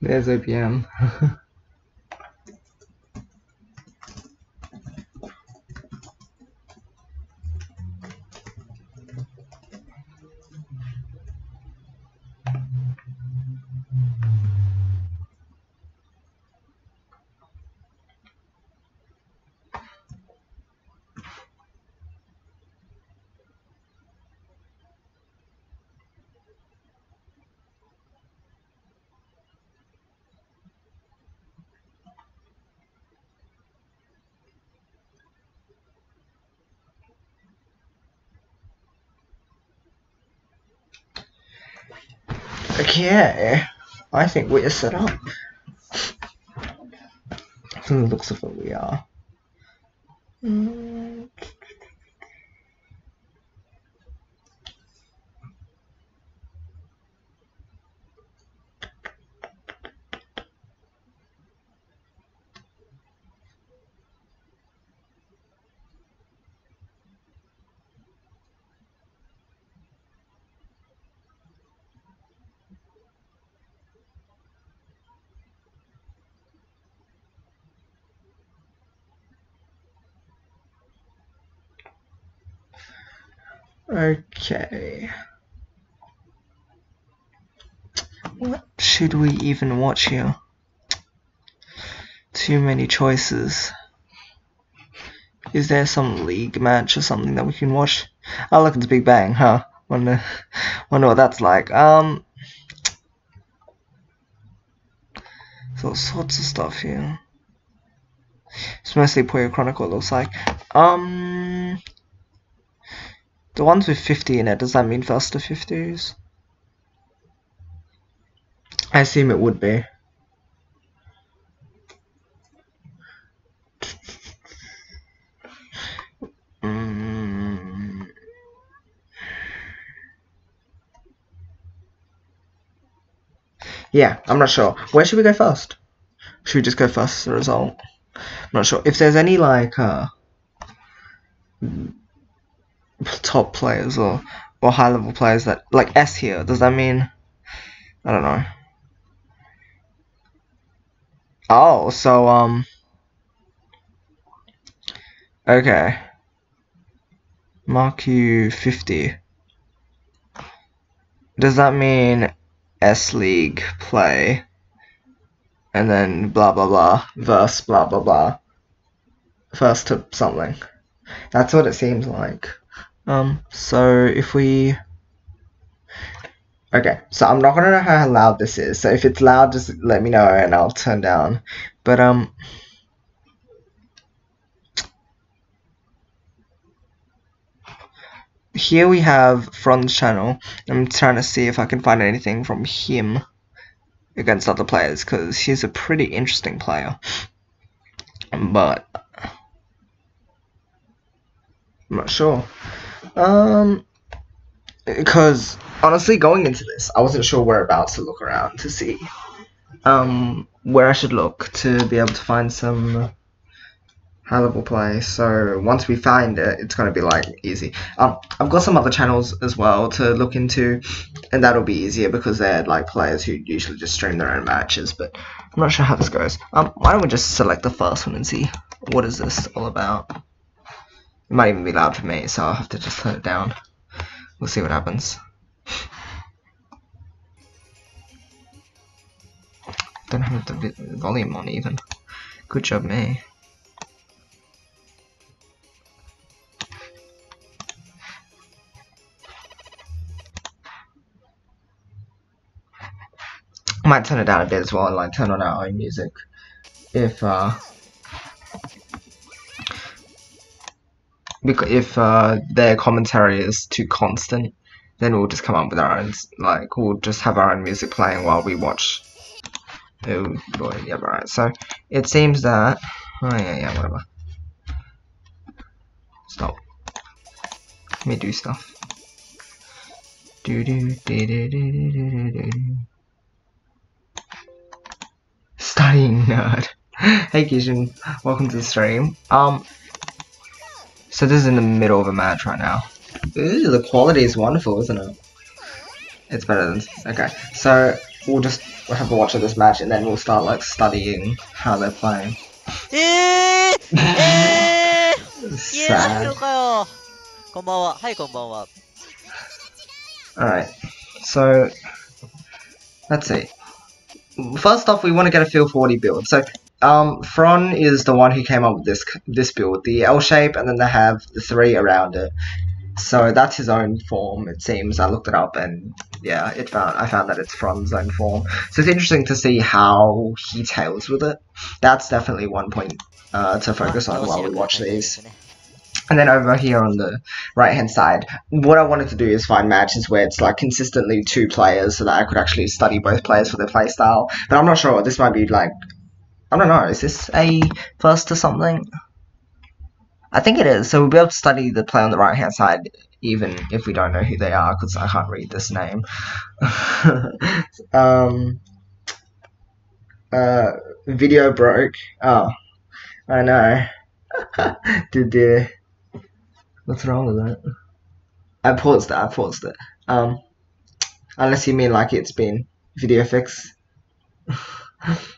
There's OPM. Okay, I think we are set up. From the looks of it, we are. Mm. Okay. What should we even watch here? Too many choices. Is there some league match or something that we can watch? Oh look, it's Big Bang, huh? Wonder, wonder what that's like. Um, so all sorts of stuff here. It's mostly Puyo Chronicle, it looks like. Um, the ones with 50 in it, does that mean to 50s? I assume it would be. Mm. Yeah, I'm not sure. Where should we go first? Should we just go first as a result? I'm not sure. If there's any like uh top players or or high level players that like S here, does that mean I don't know. Oh, so um Okay. Mark you 50. Does that mean S League play and then blah blah blah verse blah blah blah first to something? That's what it seems like. Um, so if we Okay, so I'm not gonna know how loud this is. So if it's loud, just let me know and I'll turn down. But um, here we have Fron channel. I'm trying to see if I can find anything from him against other players because he's a pretty interesting player. But I'm not sure. Um, because honestly, going into this, I wasn't sure whereabouts to look around to see um where I should look to be able to find some high level play. So once we find it, it's gonna be like easy. Um, I've got some other channels as well to look into, and that'll be easier because they're like players who usually just stream their own matches. But I'm not sure how this goes. Um, why don't we just select the first one and see what is this all about? It might even be loud for me, so I'll have to just turn it down. We'll see what happens. Don't have the volume on even. Good job, me. I might turn it down a bit as well and like turn on our own music if uh because if uh, their commentary is too constant, then we'll just come up with our own, like, we'll just have our own music playing while we watch. Oh boy, yeah, right. So it seems that. Oh, yeah, yeah, whatever. Stop. Let me do stuff. Do do do do do do do do. do. Studying nerd. hey Kishan, welcome to the stream. Um, so this is in the middle of a match right now. Ooh, the quality is wonderful, isn't it? It's better than okay. So we'll just have a watch of this match and then we'll start like studying how they're playing. えー、えー、消えない Sad. のかよこんばんは。はい、こんばんは。 Alright, so let's see. First off, we want to get a feel for what he built. So, um, Fron is the one who came up with this this build, the L shape, and then they have the three around it. So that's his own form, it seems. I looked it up, and yeah, it found I found that it's Fron's own form. So it's interesting to see how he tails with it. That's definitely one point uh, to focus on while we watch these. And then over here on the right hand side, what I wanted to do is find matches where it's like consistently two players so that I could actually study both players for their play style. But I'm not sure. What this might be like I don't know, is this a first or something? I think it is. So we'll be able to study the play on the right hand side even if we don't know who they are because I can't read this name. um uh video broke. Oh. I know. Did the What's wrong with that? I paused it, I paused it. Um, unless you mean like it's been video fix.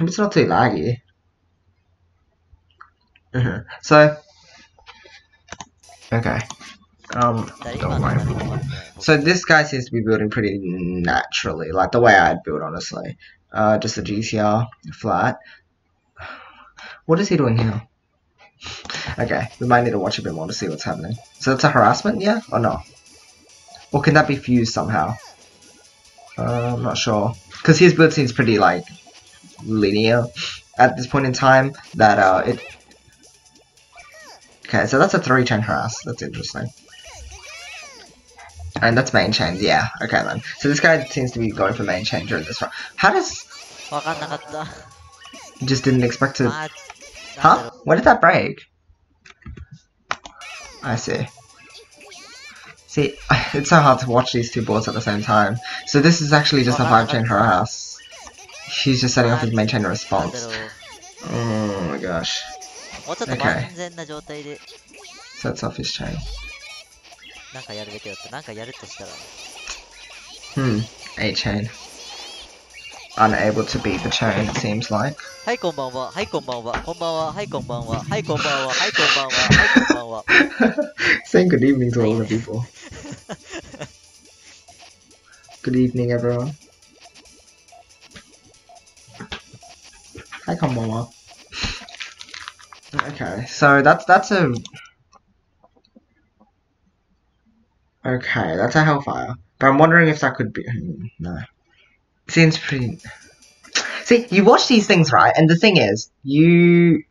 It's not too laggy. Mm-hmm. So, okay. Um, don't worry. So this guy seems to be building pretty naturally, like the way I'd build, honestly. Uh, just a GTR flat. What is he doing here? Okay, we might need to watch a bit more to see what's happening. So it's a harassment, yeah, or no? Or can that be fused somehow? Uh, I'm not sure. Because his build seems pretty, like, linear at this point in time that uh, it... Okay, so that's a 3 chain harass. That's interesting. And that's main chain, yeah. Okay then. So this guy seems to be going for main chain during this round. How does... Just didn't expect to... Huh? Where did that break? I see. See, it's so hard to watch these two boards at the same time. So this is actually just a 5 chain harass. He's just setting off his main chain なんだ response. ろ Oh my gosh. う。もうちょっと Okay. 万全な状態で Sets off his chain. なんかやるべきだった。なんかやるとしたら。 Hmm. 8-chain. Unable to beat the chain, it seems like. はい、こんばんは。はい、こんばんは。こんばんは。はい、こんばんは。はい、こんばんは。はい、こんばんは。はい、こんばんは。 Saying good evening to all the people. Good evening, everyone. Hey, on Okay, so that's that's a okay. That's a Hellfire, but I'm wondering if that could be hmm, no. Seems pretty. See, you watch these things right, and the thing is, you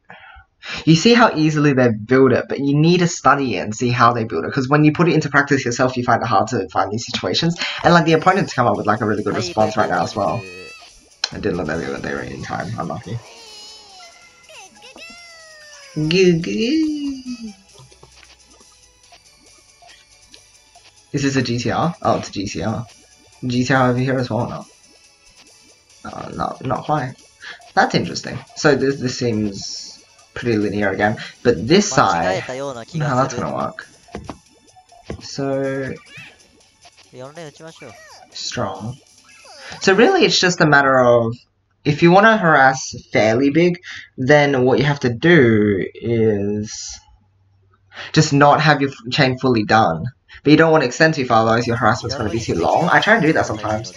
you see how easily they build it, but you need to study it and see how they build it. Because when you put it into practice yourself, you find it hard to find these situations, and like the opponents come up with like a really good response right now as well. I did love earlier that they were in time. I'm lucky. Goo Is this a GTR? Oh, it's a GTR. GTR over here as well uh, no? Uh, not, not quite. That's interesting. So this, this seems pretty linear again. But this side... No, that's gonna work. So... Strong. So really, it's just a matter of if you want to harass fairly big, then what you have to do is just not have your chain fully done. But you don't want to extend too far, otherwise your harassment's going to be too long. I try and do that sometimes.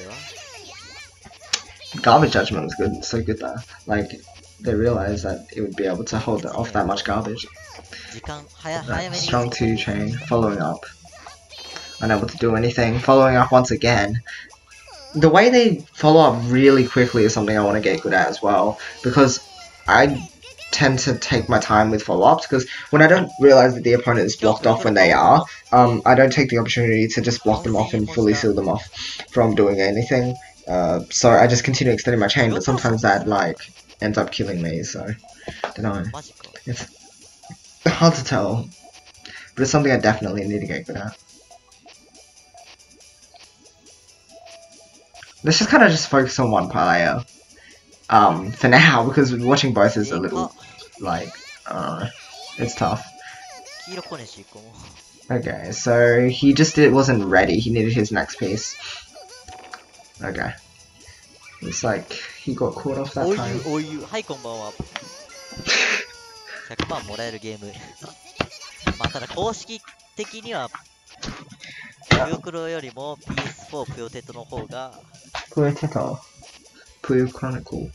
Garbage judgment was good, so good though. Like, they realized that it would be able to hold off that much garbage. Strong 2 chain, following up. Unable to do anything, following up once again the way they follow up really quickly is something I want to get good at as well because I tend to take my time with follow ups because when I don't realize that the opponent is blocked off when they are, um, I don't take the opportunity to just block them off and fully seal them off from doing anything. Uh, so I just continue extending my chain, but sometimes that like ends up killing me. So don't know. It's hard to tell, but it's something I definitely need to get good at. Let's just kind of just focus on one player, um, for now because watching both is a あ little like, I don't know, it's tough. 黄色小西行こ Okay, so he just did, wasn't ready. He needed his next piece. Okay. It's like he got caught off that おい time. ゆおいゆはいこんばんは100万もらえるゲームまあただ公式的にはぷよくろよりも PS4 ぷよテトの方が Puyo Puyo Chronicle.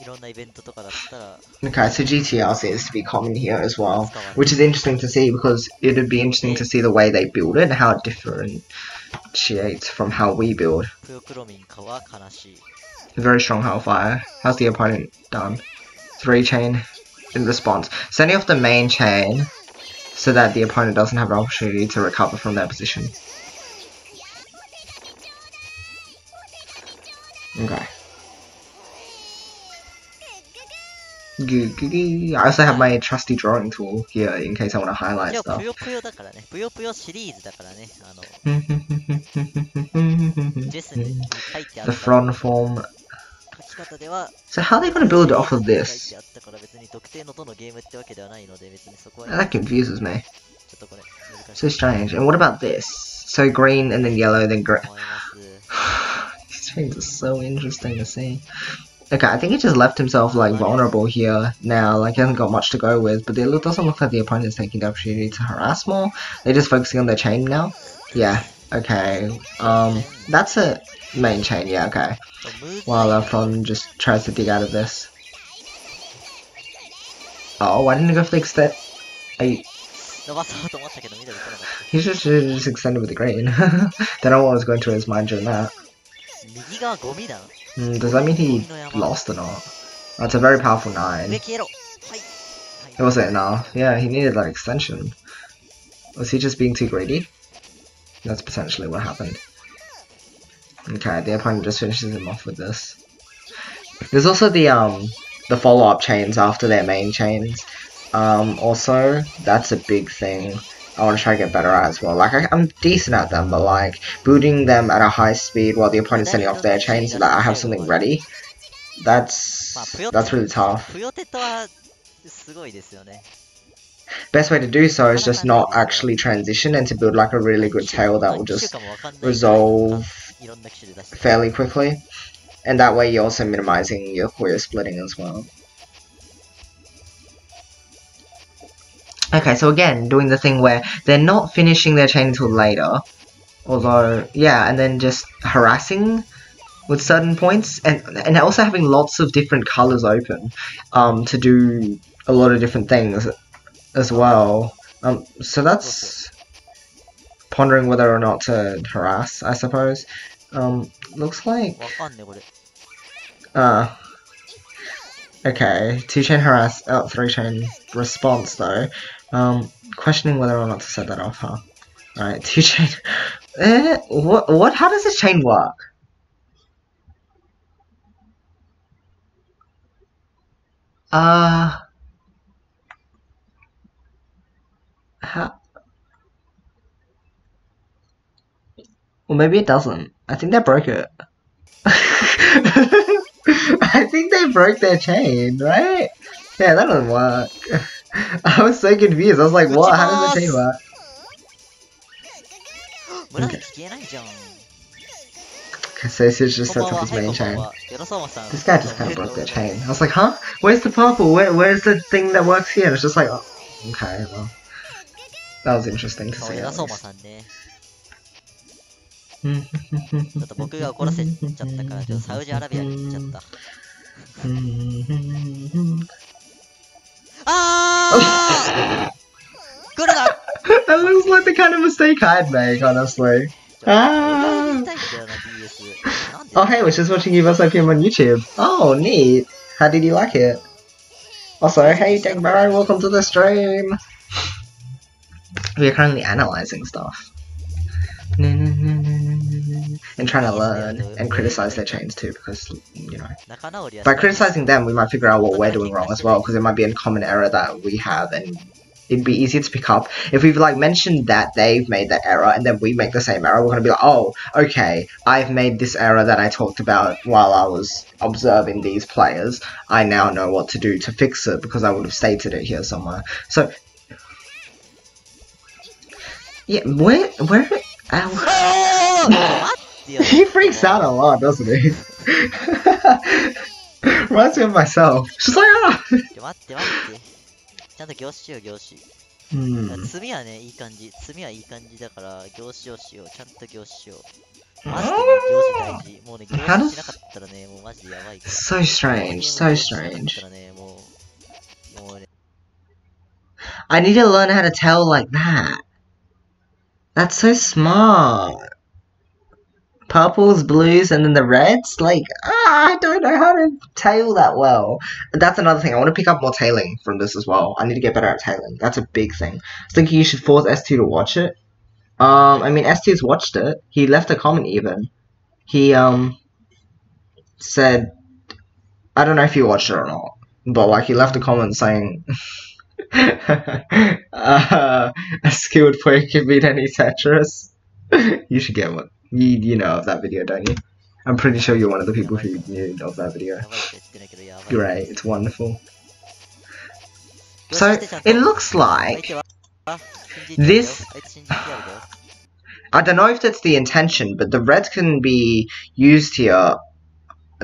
いろんなイベントとかだったら Okay, so GTR seems to be common here as well. 使われる Which is interesting to see because it'd be interesting to see the way they build it and how it differentiates from how we build. ぷよくろ民かは悲しい Very strong Hellfire. How's the opponent done? Three chain in response. Sending off the main chain so that the opponent doesn't have an opportunity to recover from their position. Okay. I also have my trusty drawing tool here in case I want to highlight stuff. ぷよぷよだからね。ぷよぷよシリーズだからね。あの。ジェスに書いてある。The Fron form. 書き方では。So how are they going to build off of this? 書いてあったから別に特定のどのゲームってわけではないので別にそこは。That confuses me. strange. And what about this? So green and then yellow then green. Shades is so interesting to see. Okay, I think he just left himself like vulnerable here now, like he hasn't got much to go with, but it doesn't look like the opponent is taking the opportunity to harass more. They're just focusing on their chain now. Yeah, okay. Um, that's a main chain, yeah, okay. While our friend just tries to dig out of this. Oh, why didn't he go for the extent? I... He should just extended with the green. don't know what was going through his mind during that. た。右側ゴミだ。 Hmm, does that mean he lost or not? Oh, it's a very powerful 上 nine. 消えろ。はい。 It wasn't enough. Yeah, he needed that extension. Was he just being too greedy? That's potentially what happened. Okay, the opponent just finishes him off with this. There's also the um the follow-up chains after their main chains. Um, also that's a big thing. I want to try to get better at as well. Like, I, am decent at them, but like, booting them at a high speed while the opponent's sending off their chain so that I have something ready, that's, that's really tough. Best way to do so is just not actually transition and to build like a really good tail that will just resolve fairly quickly. And that way you're also minimizing your Puyo splitting as well. Okay, so again, doing the thing where they're not finishing their chain until later. Although, yeah, and then just harassing with certain points, and and also having lots of different colors open, um, to do a lot of different things, as well. Um, so that's pondering whether or not to harass, I suppose. Um, looks like. Ah. Uh, okay, two chain harass oh, three chain response though. Um questioning whether or not to set that off, huh? Alright, two chain eh, what what how does this chain work? Uh how Well maybe it doesn't. I think they broke it. I think they broke their chain, right? Yeah, that doesn't work. I was so confused. I was like, what? How does the chain work? Okay. so just sets up his main chain. This guy just kind of broke their chain. I was like, huh? Where's the purple? Where, where's the thing that works here? And it's just like, oh, okay, well. That was interesting to see. ちょっと僕が怒らせちゃったから、ちょっとサウジアラビアに行っちゃった。あー来るな that looks like the kind of mistake I'd make, honestly. 俺が Ah. 言いたいんだよな、DS。なんで Oh, hey, was just watching you versus IPM on YouTube. Oh, neat. How did you like it? Also, hey, Dagmar, welcome to the stream. We are currently analyzing stuff. and trying to learn and criticize their chains too, because you know, by criticizing them, we might figure out what we're doing wrong as well, because it might be a common error that we have, and it'd be easier to pick up if we've like mentioned that they've made that error, and then we make the same error. We're gonna be like, oh, okay, I've made this error that I talked about while I was observing these players. I now know what to do to fix it because I would have stated it here somewhere. So. Yeah, where, where, uh, what? he freaks out a lot, doesn't he? Reminds me of myself. She's like, ah! ちょ待って待って。ちゃんと凝視しよう、凝視。 Hmm. 罪はね、いい感じ。罪はいい感じだから、凝視をしよう。ちゃんと凝視しよう。マジでね、凝視大事。もうね、凝視しなかったらね、もうマジでやばいから。 So strange, so 凝視しなか strange. ったらね、もう、もうね、 I need to learn how to tell like that. That's so smart. Purples, blues, and then the reds? Like, ah, I don't know how to tail that well. That's another thing. I want to pick up more tailing from this as well. I need to get better at tailing. That's a big thing. I was thinking you should force S2 to watch it. Um, I mean, S2's watched it. He left a comment even. He, um, said, I don't know if you watched it or not, but like, he left a comment saying, uh, a skilled player can beat any Tetris. you should get one. You you know of that video, don't you? I'm pretty sure you're one of the people who knew of that video. Great, it's wonderful. So it looks like this. I don't know if that's the intention, but the red can be used here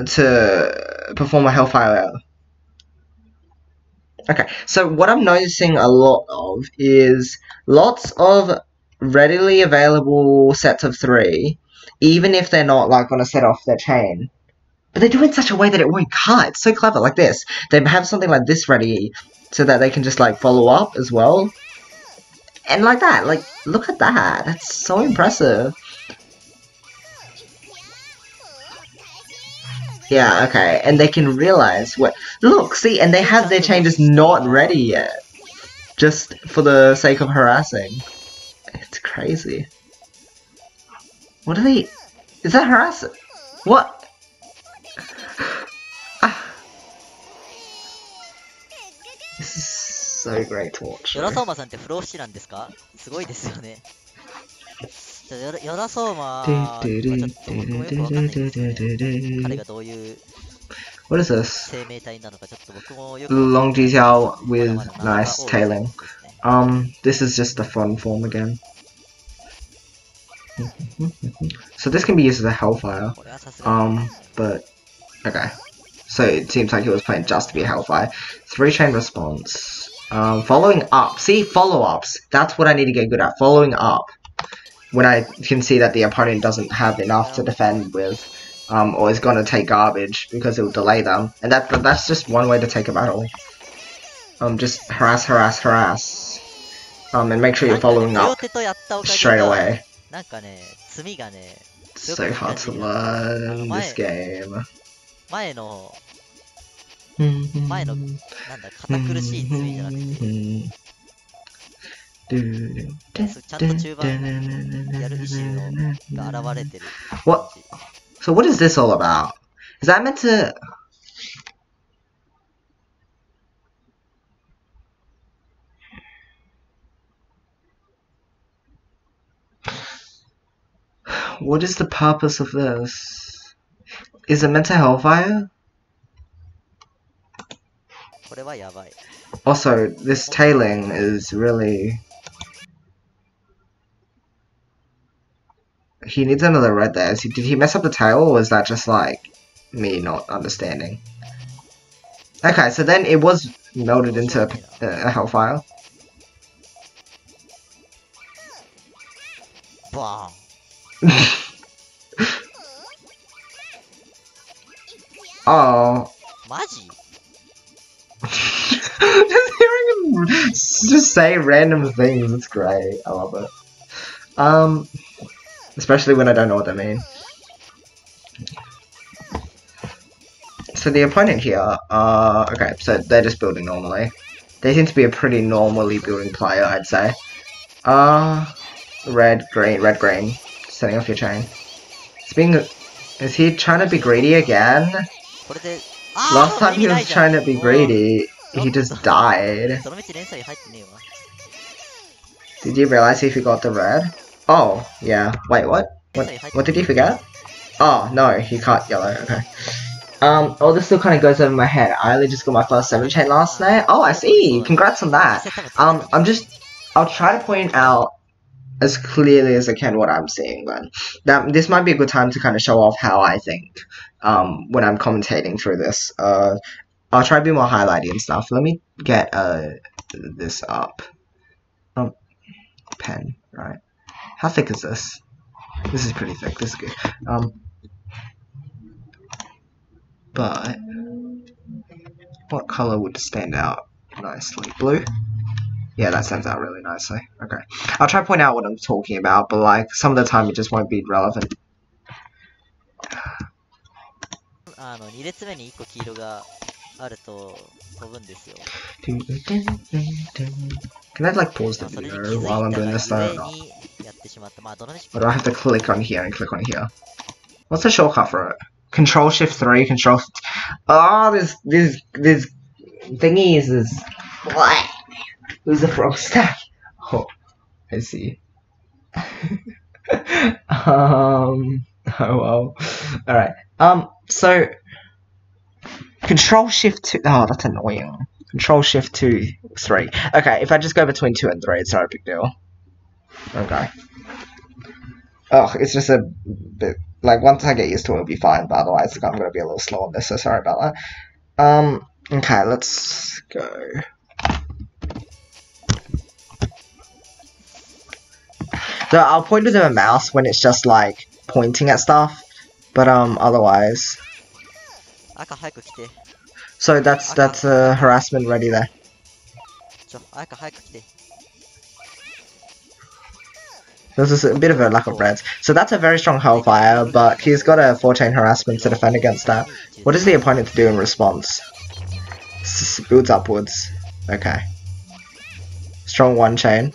to perform a Hellfire. Okay, so what I'm noticing a lot of is lots of readily available sets of three even if they're not like gonna set off their chain. But they do it in such a way that it won't cut. It's so clever, like this. They have something like this ready so that they can just like follow up as well. And like that, like look at that. That's so impressive. Yeah, okay. And they can realize what look, see, and they have their changes not ready yet. Just for the sake of harassing. It's crazy. What are they is that harassing? What? Ah. This is so great to watch. ヨラソーマさんって不老不死なんですかすごいですよね。じゃあヨラヨラソーマはちょっと僕もよくわかんないんですよね。彼がどういう What is this? 生命体なのかちょっと僕もよく Long detail まだ with まだ謎が nice 多いですね tailing. Um, this is just the fun form again. so this can be used as a Hellfire. Um, but, okay. So it seems like it was playing just to be a Hellfire. Three chain response. Um, following up. See, follow-ups. That's what I need to get good at. Following up. When I can see that the opponent doesn't have enough to defend with. Um, or is going to take garbage because it will delay them. And that that's just one way to take a battle. Um, just harass, harass, harass. Um, and make sure you're following up straight away. なんかね、罪がね、so hard to learn this game. 前の、前の、なんだ、堅苦しい罪じゃなくて、ちゃんと中盤やる意志のが現れてる。What? So what is this all about? Is that meant to? What is the purpose of this? Is it meant to hellfire? Also, this tailing is really... He needs another red there. He, did he mess up the tail, or is that just, like, me not understanding? Okay, so then it was melted into a, a hellfire. Bomb. Oh, マジ just hearing him just say random things, it's great. I love it. Um, especially when I don't know what they mean. So the opponent here, uh, okay, so they're just building normally. They seem to be a pretty normally building player, I'd say. Uh, red, green, red, green, setting off your chain. It's being... Is he trying to be greedy again? Last time he was trying to be greedy, he just died. Did you realize he forgot the red? Oh, yeah. Wait, what? What, what did he forget? Oh, no, he can't yellow, okay. Um, all this still kind of goes over my head. I only just got my first 7 chain last night. Oh, I see! Congrats on that! Um, I'm just... I'll try to point out as clearly as I can what I'm seeing. Then that this might be a good time to kind of show off how I think um, when I'm commentating through this. Uh, I'll try to be more highlighty and stuff. Let me get uh, this up. Oh, pen, right? How thick is this? This is pretty thick. This is good. Um, but what color would stand out nicely? Blue. Yeah, that stands out really nicely. Okay. I'll try to point out what I'm talking about, but like some of the time it just won't be relevant. あの、2列目に1個黄色があると飛ぶんですよ。 Can I like pause the まあそれに気づ video い while I'm た doing が this though? ゆえにやってしまった。まあ、どのにし Or do I have to click on here and click on here? What's the shortcut for it? Control Shift three, Control. Oh, this this this thingy is this. What? Who's the frog stack? Oh, I see. um. Oh well. All right. Um. So. Control Shift two. Oh, that's annoying. Control Shift two, three. Okay, if I just go between two and three, it's not a big deal. Okay. Oh, it's just a bit like once I get used to it, it'll be fine. But otherwise, I'm gonna be a little slow on this. So sorry about that. Um. Okay, let's go. So I'll point to the mouse when it's just like pointing at stuff, but um otherwise. So that's that's uh, harassment ready there. This is a bit of a lack of breads. So that's a very strong Hellfire, but he's got a 4-chain harassment to defend against that. What does the opponent do in response? S builds upwards. Okay. Strong 1-chain.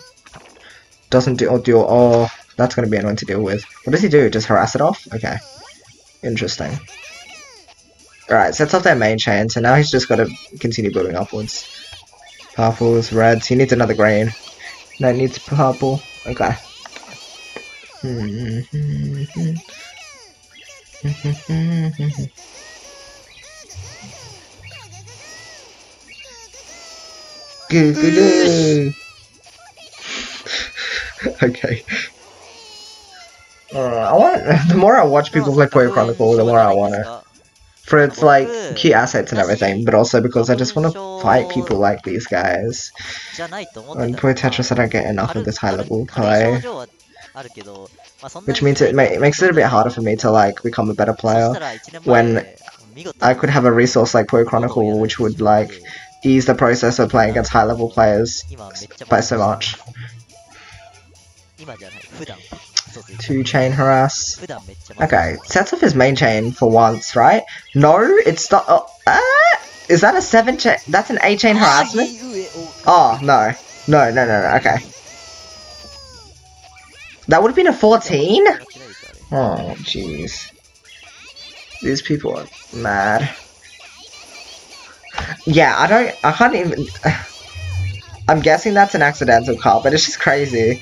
Doesn't do or do oh that's gonna be annoying to deal with. What does he do? Just harass it off? Okay. Interesting. Alright, sets off their main chain, so now he's just gotta continue building upwards. Purples, reds, he needs another green. No, he needs purple. Okay. Goo goo. okay. Uh, I want. The more I watch people play Puyo Chronicle, the more I want to. For its like key assets and everything, but also because I just want to fight people like these guys. On Puyo Tetris, I don't get enough of this high level play. Which means it ma makes it a bit harder for me to like become a better player when I could have a resource like Puyo Chronicle, which would like ease the process of playing against high level players by so much. Two chain harass. Okay, sets off his main chain for once, right? No, it's not. Oh, ah, is that a seven chain? That's an eight chain harassment? Oh, no. No, no, no, no, okay. That would have been a 14? Oh, jeez. These people are mad. Yeah, I don't- I can't even- I'm guessing that's an accidental call, but it's just crazy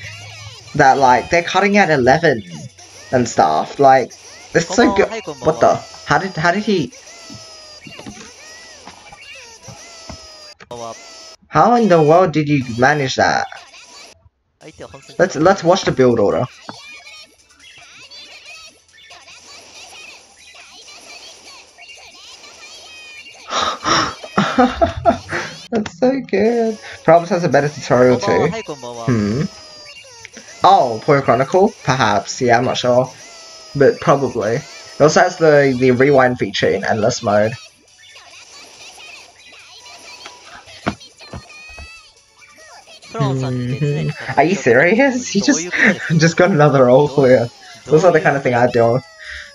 that like they're cutting out eleven and stuff. Like it's so good. What the? How did how did he? How in the world did you manage that? Let's let's watch the build order. That's so good. Probably has a better tutorial too. Hmm. Oh, Puyo Chronicle? Perhaps, yeah, I'm not sure. But probably. It also has the, the rewind feature in Endless Mode. Mm-hmm. Are you serious? You just just got another role clear. That's not the kind of thing I do,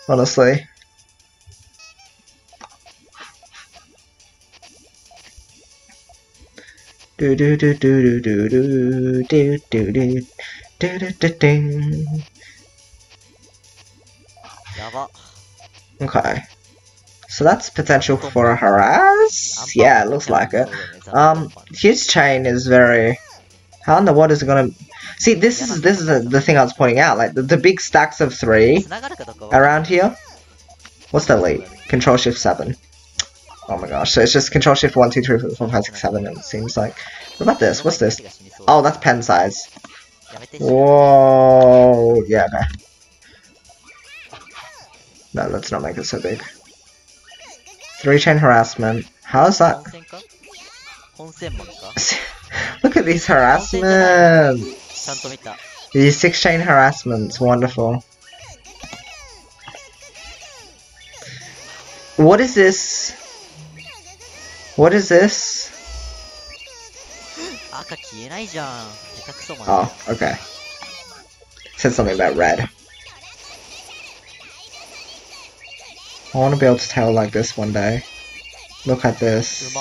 honestly. do do do do do do do do do do Okay. So that's potential for a harass? Yeah, it looks like it. Um, his chain is very... How in the world is it gonna... See, this is this is the, the thing I was pointing out, like, the, the big stacks of three around here. What's the lead? Control Shift 7. Oh my gosh, so it's just Control Shift one two three four five six seven. it seems like. What about this? What's this? Oh, that's pen size. Whoa, yeah, nah. No, let's not make it so big. Three chain harassment. How's that? Look at these harassments! These six chain harassments, wonderful. What is this? What is this? Oh, okay. Said something about red. I want to be able to tell like this one day. Look at this.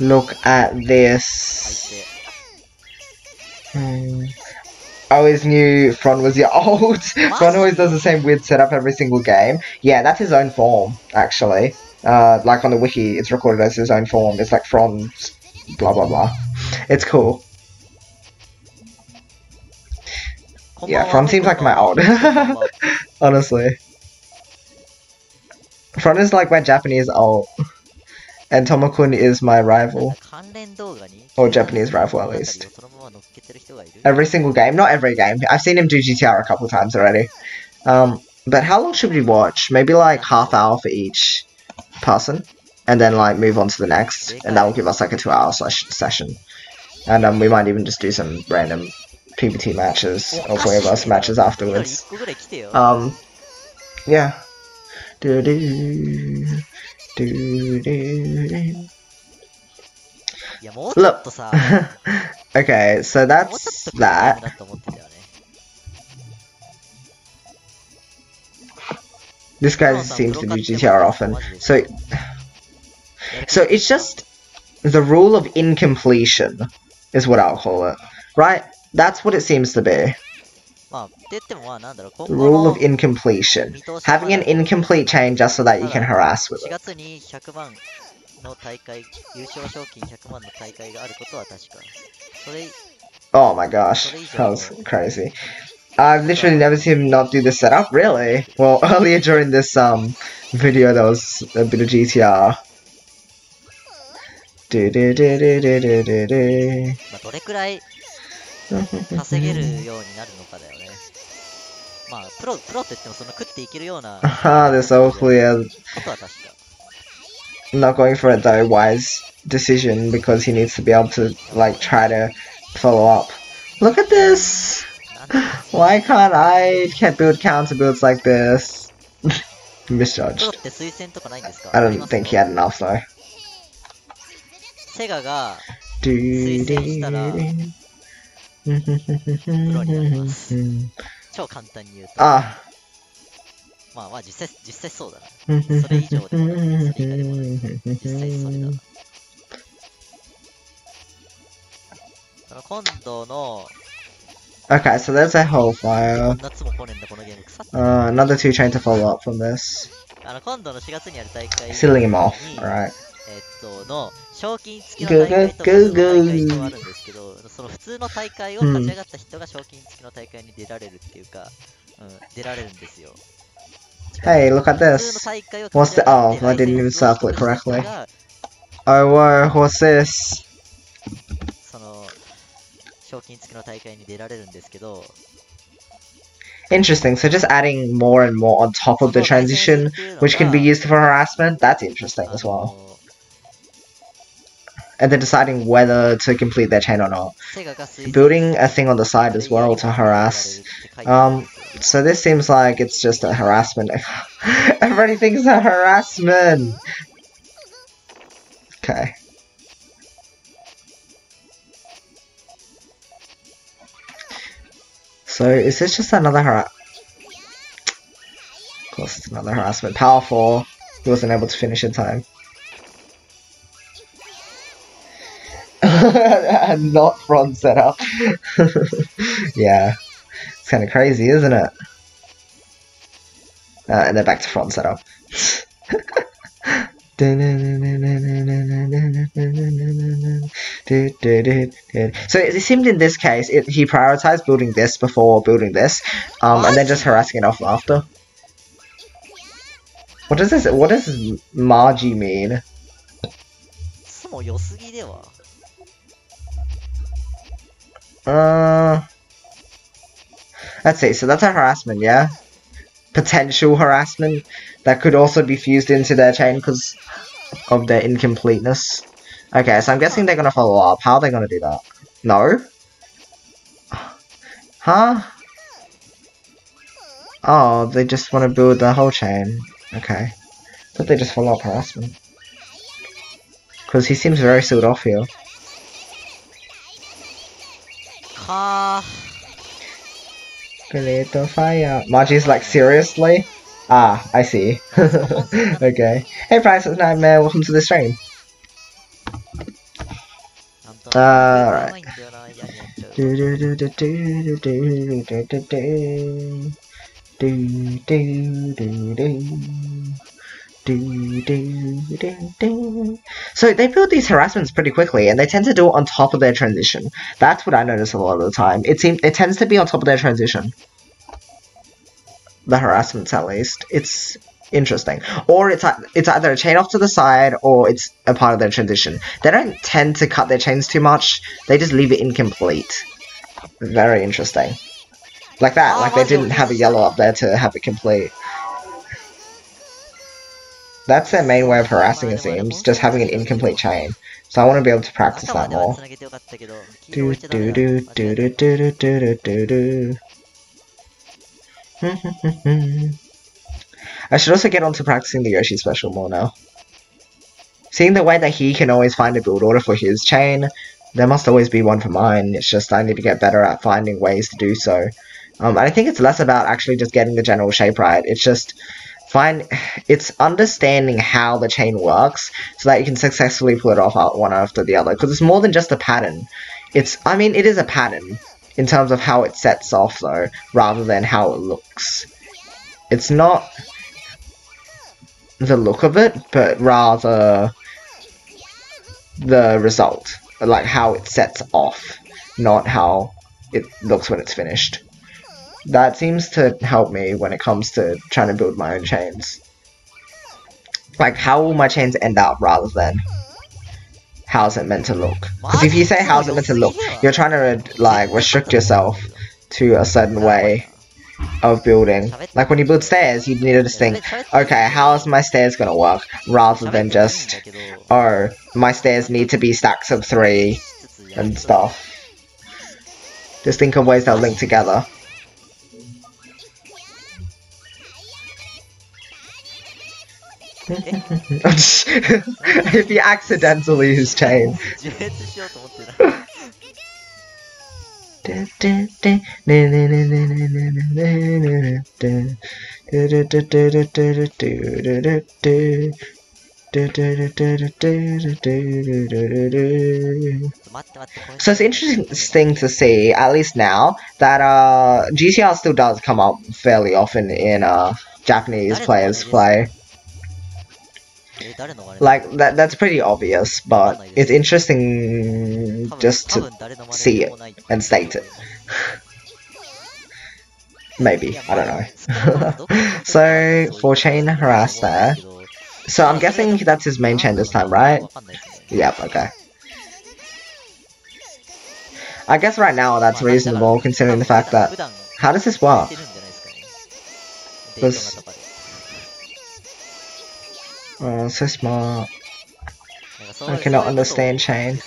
Look at this. Hmm. I always knew Fron was your old. Fron. always does the same weird setup every single game. Yeah, that's his own form, actually. Uh, like on the wiki, it's recorded as his own form. It's like Fron's blah blah blah. It's cool. Yeah, Fron seems like my old. Honestly. Fron is like my Japanese old. And Tomokun is my rival. Or Japanese rival at least. Every single game, not every game. I've seen him do GTR a couple times already. Um, but how long should we watch? Maybe like half hour for each person. And then like move on to the next. And that will give us like a two hour session. And um, we might even just do some random PvT matches or Whereabouts matches afterwards. Um, yeah. Do do do do. Look. okay, so that's that. This guy seems to do GTR often. So, so it's just the rule of incompletion is what I'll call it, right? That's what it seems to be. まあ、って言ってもまあなんだろう、今 The 後 rule の of incompletion. Having an incomplete chain just so that you can harass with 4 it. 月に100万の大会、優勝賞金100万の大会があることは確か。それ、 Oh my gosh, that was crazy. I've literally never seen him not do this setup, really. Well, earlier during this um video, there was a bit of GTR. Do do do do do do do do. まあ、どれくらい稼げるようになるのかだよね。まあ、プロ、プロって言ってもその食っていけるような Ah, they're so clear. ことは確か。 Not going for it though, wise decision because he needs to be able to like try to follow up. Look at this. なんで Why can't I can't build counter builds like this? プロ Misjudged. って推薦とかないんですか I あり don't ます think he had enough though. セガが Do 推薦したら プロになります。超簡単に言うと。ああまあまあ実際、実際そうだな。それ以上でもない。それ以下でもない。実際それだな。今度の Okay, so there's a Hellfire. Uh, another two chain to follow up from this. Sealing him off, alright. えっとの賞金付きの大会と普通の大会一応あるんですけどその普通の大会を勝ち上がった人が賞金付きの大会に出られるっていうか、うん、出られるんですよ Hey, look at 普通の this. 大会を What's 勝ち the- 上がって oh, I didn't even ライセンスを circle it 取った人 correctly. が Oh, whoa, what's this? その賞金付きの大会に出られるんですけど Interesting. So just adding more and more on top of the そのライセン transition, スっていうの which can be が used for harassment. That's interesting あ as well. and then deciding whether to complete their chain or not. Building a thing on the side as well to harass. Um, so this seems like it's just a harassment. Everybody thinks a harassment! Okay. So is this just another harassment? Of course it's another harassment. Powerful. He wasn't able to finish in time. Not front setup. yeah. It's kind of crazy, isn't it? Uh, and then back to front setup. so it seemed in this case it, he prioritized building this before building this, um, and then just harassing it off after. What does this? What does Margie mean? いつも良すぎでは Uh, Let's see. So that's a harassment, yeah. Potential harassment that could also be fused into their chain because of their incompleteness. Okay, so I'm guessing they're gonna follow up. How are they gonna do that? No. Huh? Oh, they just want to build the whole chain. Okay. Thought they just follow up harassment. Because he seems very sealed off here. か Granito fire. Margie's like, seriously? Ah, I see. okay. Hey, Priceless Nightmare, welcome to the stream. ーな so they build these harassments pretty quickly, and they tend to do it on top of their transition. That's what I notice a lot of the time. It seems it tends to be on top of their transition. The harassments, at least, it's interesting. Or it's it's either a chain off to the side, or it's a part of their transition. They don't tend to cut their chains too much. They just leave it incomplete. Very interesting. Like that, like they didn't have a yellow up there to have it complete. That's their main way of harassing, it seems, just having an incomplete chain. So I want to be able to practice that more. Do do do do do do do do do do. I should also get on to practicing the Yoshi special more now. Seeing the way that he can always find a build order for his chain, there must always be one for mine, it's just I need to get better at finding ways to do so. Um, and I think it's less about actually just getting the general shape right, it's just find it's understanding how the chain works so that you can successfully pull it off one after the other. Because it's more than just a pattern. It's I mean it is a pattern in terms of how it sets off though, rather than how it looks. It's not the look of it, but rather the result, like how it sets off, not how it looks when it's finished. That seems to help me when it comes to trying to build my own chains. Like, how will my chains end up rather than how's it meant to look? Because if you say how's it meant to look, you're trying to like restrict yourself to a certain way of building. Like when you build stairs, you need to think, okay, how is my stairs gonna work, rather than just, oh, my stairs need to be stacks of three and stuff. Just think of ways they'll link together. if you accidentally use chain. 自滅しようと思ってた。 So 待って待って、これ it's interesting to see, at least now, that uh, GTR still does come up fairly often in uh, Japanese players' play. Like that that's pretty obvious, but it's interesting just to see it and state it. Maybe, I don't know. so for chain harass there. So I'm guessing that's his main chain this time, right? Yep, okay. I guess right now that's reasonable considering the fact that how does this work? Because Oh, so smart. I cannot understand chain.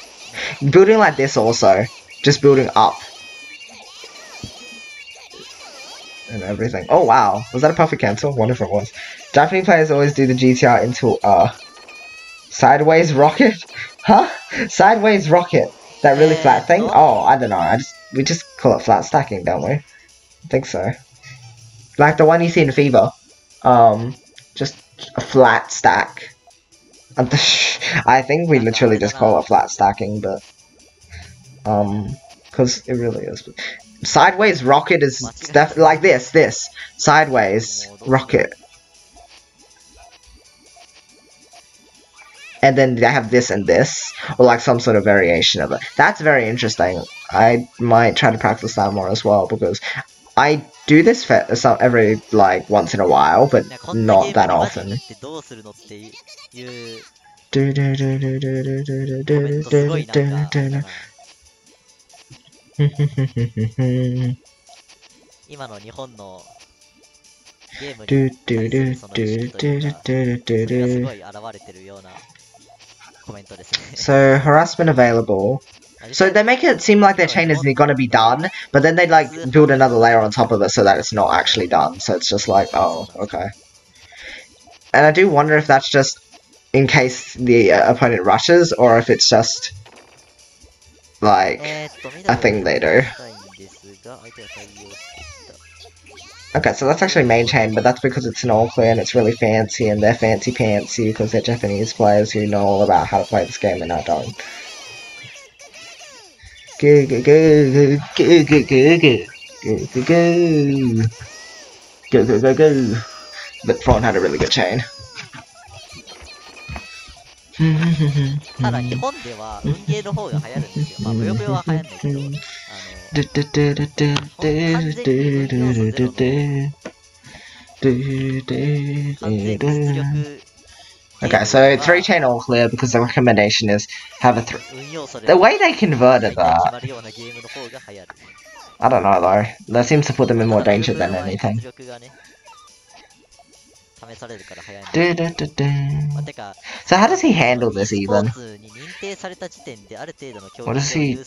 Building like this also. Just building up. And everything. Oh wow. Was that a perfect cancel? Wonder if it was. Japanese players always do the GTR into uh sideways rocket? Huh? Sideways rocket. That really flat thing? Oh, I don't know. I just we just call it flat stacking, don't we? I think so. Like the one you see in Fever. Um just a flat stack. I think we literally just call it flat stacking, but um, because it really is. Sideways rocket is def- like this, this sideways rocket, and then they have this and this, or like some sort of variation of it. That's very interesting. I might try to practice that more as well because I do this for some every like once in a while, but ねこんなゲ not ーム that にマジ often. ってどうするのっていういう Do do do do do do do do コメントすごい do なんか do do あの do. 今の日本のゲーム Do に do 対 do するその意識 do という do か、 do それ do がす do. ごい現れてるようなコメントですね。 So harassment available. So they make it seem like their chain is going to be done, but then they like build another layer on top of it so that it's not actually done. So it's just like, oh, okay. And I do wonder if that's just in case the uh, opponent rushes, or if it's just like a thing they do. Okay, so that's actually main chain, but that's because it's an all clear and it's really fancy and they're fancy pantsy because they're Japanese players who know all about how to play this game and I don't. Go, go, go, go, go, go, go, go, go, go. Go, go, go, go. But Fron had a really good chain. ただ日本では運ゲーの方が流行るんですよ。まあ、ブヨブヨは流行るんだけど、あの、完全に実力 Okay, so three chain all clear because the recommendation is have a three. The way they converted that. I don't know though. That seems to put them in more danger than anything. So how does he handle this even? What does he?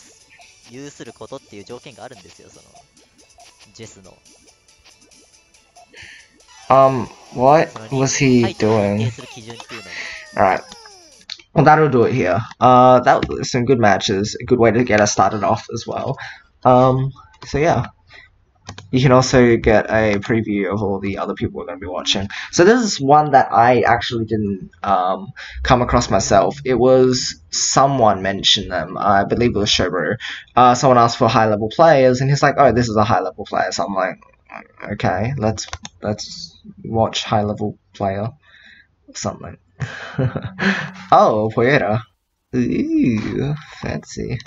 Um, what was he doing? Alright. Well, that'll do it here. Uh, that was some good matches. A good way to get us started off as well. Um, so yeah. You can also get a preview of all the other people we're going to be watching. So this is one that I actually didn't um, come across myself. It was someone mentioned them. I believe it was Shobro. Uh, someone asked for high-level players, and he's like, oh, this is a high-level player. So I'm like, okay, let's let's watch high level player or something. oh, Poeta. Ooh, fancy.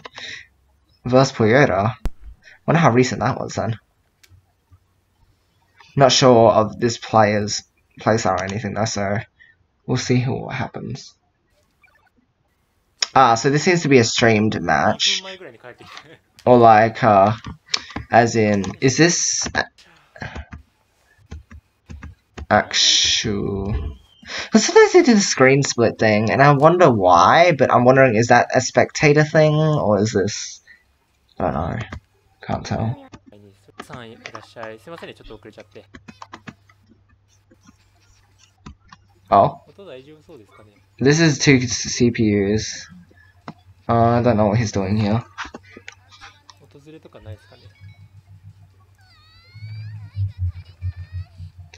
Verse Poeta. Wonder how recent that was then. Not sure of this player's place or anything though, so we'll see what happens. Ah, so this seems to be a streamed match. Or like, uh, uh as in, is this actual but sometimes they do the screen split thing, and I wonder why, but I'm wondering is that a spectator thing, or is this... I don't know. Can't tell. Oh? This is two CPUs. Uh, I don't know what he's doing here.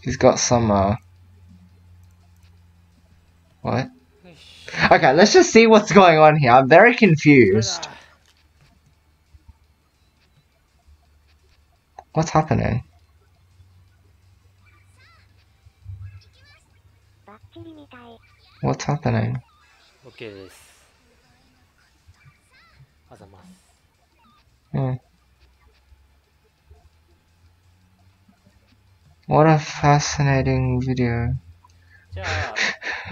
He's got some, uh... What? Okay, let's just see what's going on here. I'm very confused. What's happening? What's happening? Okay. Hmm. What a fascinating video.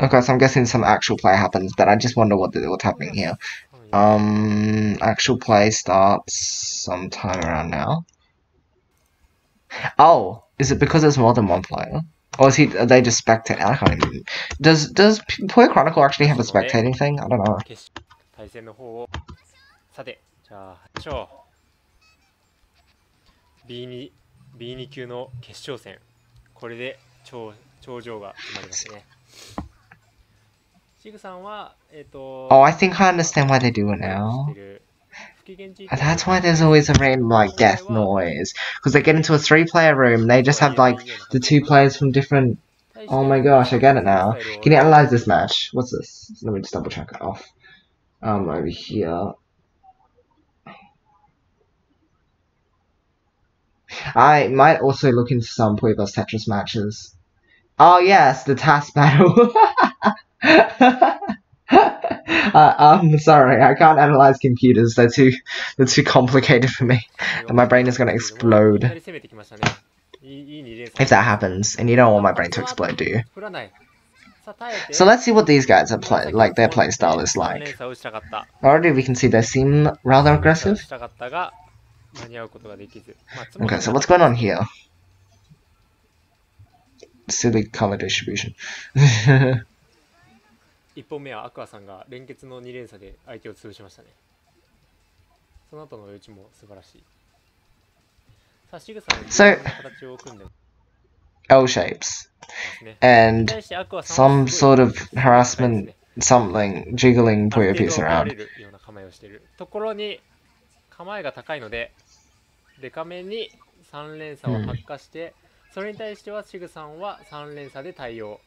okay, so I'm guessing some actual play happens, but I just wonder what the, what's happening here. Um, actual play starts sometime around now. Oh, is it because there's more than one player? Or is he? Are they just spectating? I can't even. Does does Puyo Chronicle actually have a spectating thing? I don't know. B2, B2 級の決勝戦これで頂頂上が決まりますねシグさんはえっ、と Oh, I think I understand why they do it now. 知ってる不機嫌地域 And that's why there's always a random like death noise because they get into a three-player room. They just have like the two players from different. Oh my gosh, I get it now. Can you analyze this match? What's this? Let me just double check it off. Um, over here. I might also look into some Puyo Puyo Tetris matches. Oh yes, the task battle. uh, I'm sorry, I can't analyze computers. They're too, they're too complicated for me, and my brain is gonna explode. If that happens, and you don't want my brain to explode, do you? So let's see what these guys are play like their playstyle is like. Already we can see they seem rather aggressive. ちたかったが 間に合うことができず、まあ、つまり Okay, so what's going on here? Silly color distribution. 1本目はアクアさんが連結の2連鎖で相手を潰しましたねその後の打ちも素晴らしいさあシグさんは So- 形を組んでま L shapes. すね And 対してアクアさん some はすごい sort of harassment, something, jiggling ある Puyo 程 piece 度倒 around. れるような構えをしているところに構えが高いので デカめに3連鎖を発火して、それに対してはシグさんは3連鎖で対応。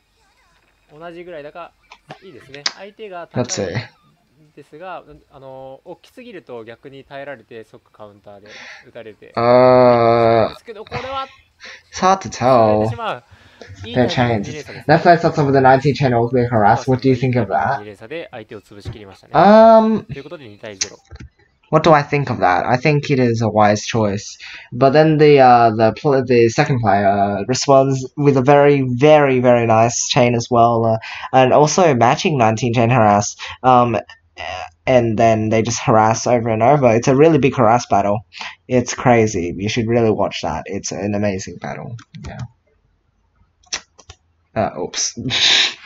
同じぐらいだからいいですね。相手が高い.ですがあの大きすぎると逆に耐えられて即カウンターで打たれて。Uh, ですけどこれは it's hard すね。That plays off of the 19 channel being harassed. What do you think of 2 that? Um, What do I think of that? I think it is a wise choice. But then the uh, the pl- the second player uh, responds with a very very very nice chain as well, uh, and also matching 19 chain harass. Um, and then they just harass over and over. It's a really big harass battle. It's crazy. You should really watch that. It's an amazing battle. Yeah. Uh, oops.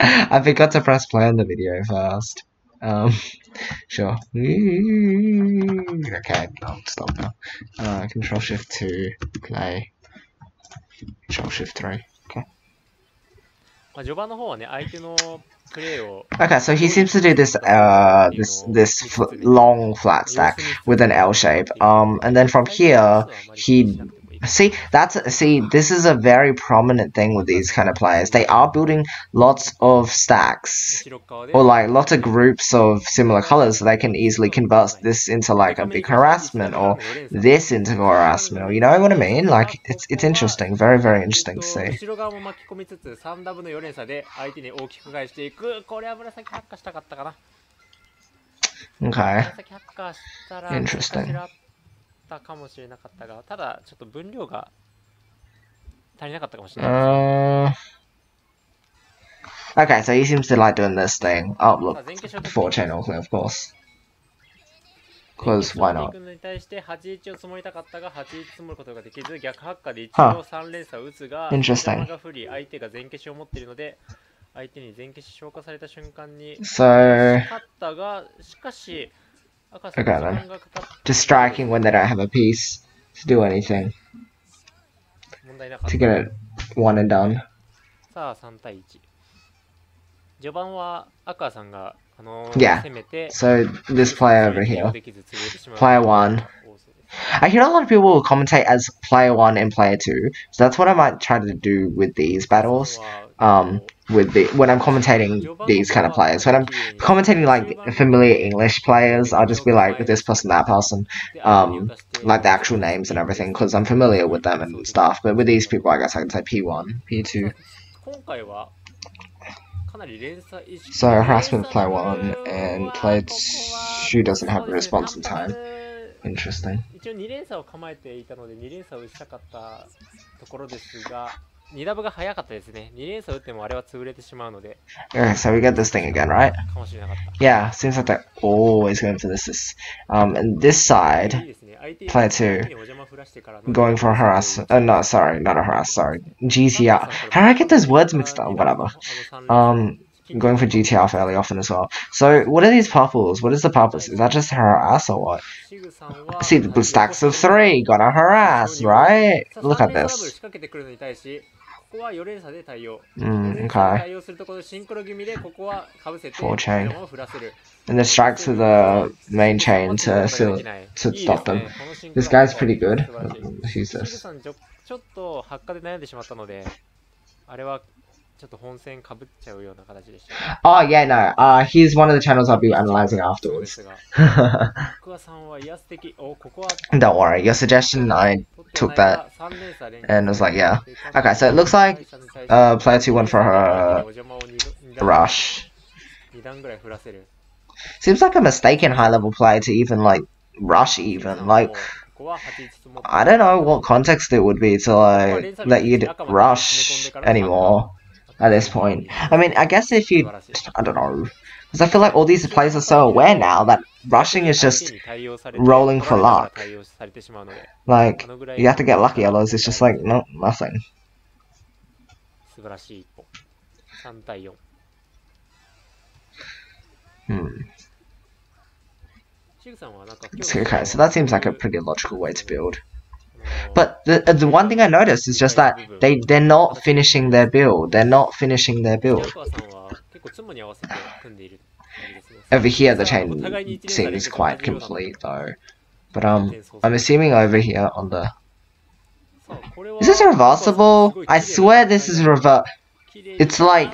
I forgot to press play on the video first. Um, sure. Okay, I'll stop now. Uh, control shift 2, play. Control shift 3. まあ、序盤の方はね、相手のプレーを Okay, so he seems to do this, uh, this, this fl- long flat stack with an L shape. Um, and then from here, he See, that's see, this is a very prominent thing with these kind of players. They are building lots of stacks or like lots of groups of similar colors, so they can easily convert this into like a big harassment or this into harassment. Or You know what I mean? Like it's it's interesting, very very interesting to see. Okay. Interesting. ったかもしれなかったが、ただちょっと分量が足りなかったかもしれない。Uh, okay, so he seems to like doing this thing. I'll look for channels, of course. Close, why not? に対して81を積もりたかったが、81積もることができず、逆発火で一応3連鎖を打つが、huh. 頭が不利、相手が全消しを持っているので、相手に全消し消化された瞬間に、so... 勝ったが、しかし、勝ったがしかし赤さん Okay, 時 then. 間がかかっ just striking when they don't have a piece to do anything 問題なかっ to た get it one and done. さあ3対1序盤は赤さんがあの Yeah. 攻めて So this player over here, できず潰れてしまう player one. 多そうです I hear a lot of people will commentate as player one and player two, so that's what I might try to do with these battles. um, with the when I'm commentating these kind of players. When I'm commentating like familiar English players, I'll just be like this person, that person, um, like the actual names and everything, because I'm familiar with them and stuff. But with these people, I guess I can say P1, P2. So harassment play one and play two doesn't have a response in time. Interesting. 一応2連鎖を構えていたので2連鎖を打ちたかったところですが2ダブが早かったですね2連鎖打ってもあれは潰れてしまうので Okay, so we get this thing again, right? かもしれなかった Yeah, seems like they're always going for this. this. Um, and this い side, いですね相手 player two にお邪魔振らしてからの going for a harass. Uh, no, sorry, not a harass. Sorry, GTR. How do I get those words mixed up? Whatever. Um, going for GTR fairly often as well. So, what are these purples? What is the purpose? Is that just harass or what? シグさんは See the stacks of three. Gotta harass, right? さあ Look 三 at 連鎖ダブル this. 仕掛けてくるのに対しここは4連鎖で対応 Mm, 4連鎖で okay. 対応するところでシンクロ気味でここはかぶせて Four chain. を振らせる And the strikes with the main chain to seal, to stop them. This guy's pretty good. Who's シグ this? さんちょちょっと発火で悩んでしまったのであれは Oh yeah, no. Uh, he's one of the channels I'll be analyzing afterwards. Don't worry, your suggestion I took that and was like, yeah. Okay, so it looks like uh, player two went for her rush. Seems like a mistake in high level play to even like rush even like. I don't know what context it would be to like let you rush anymore at this point. I mean, I guess if you, I don't know, because I feel like all these players are so aware now that rushing is just rolling for luck. Like you have to get lucky, otherwise it's just like no nothing. Hmm. Okay, so that seems like a pretty logical way to build. But the the one thing I noticed is just that they they're not finishing their build. They're not finishing their build. Over here, the chain seems quite complete though. But um, I'm assuming over here on the. Is this reversible? I swear this is rever. It's like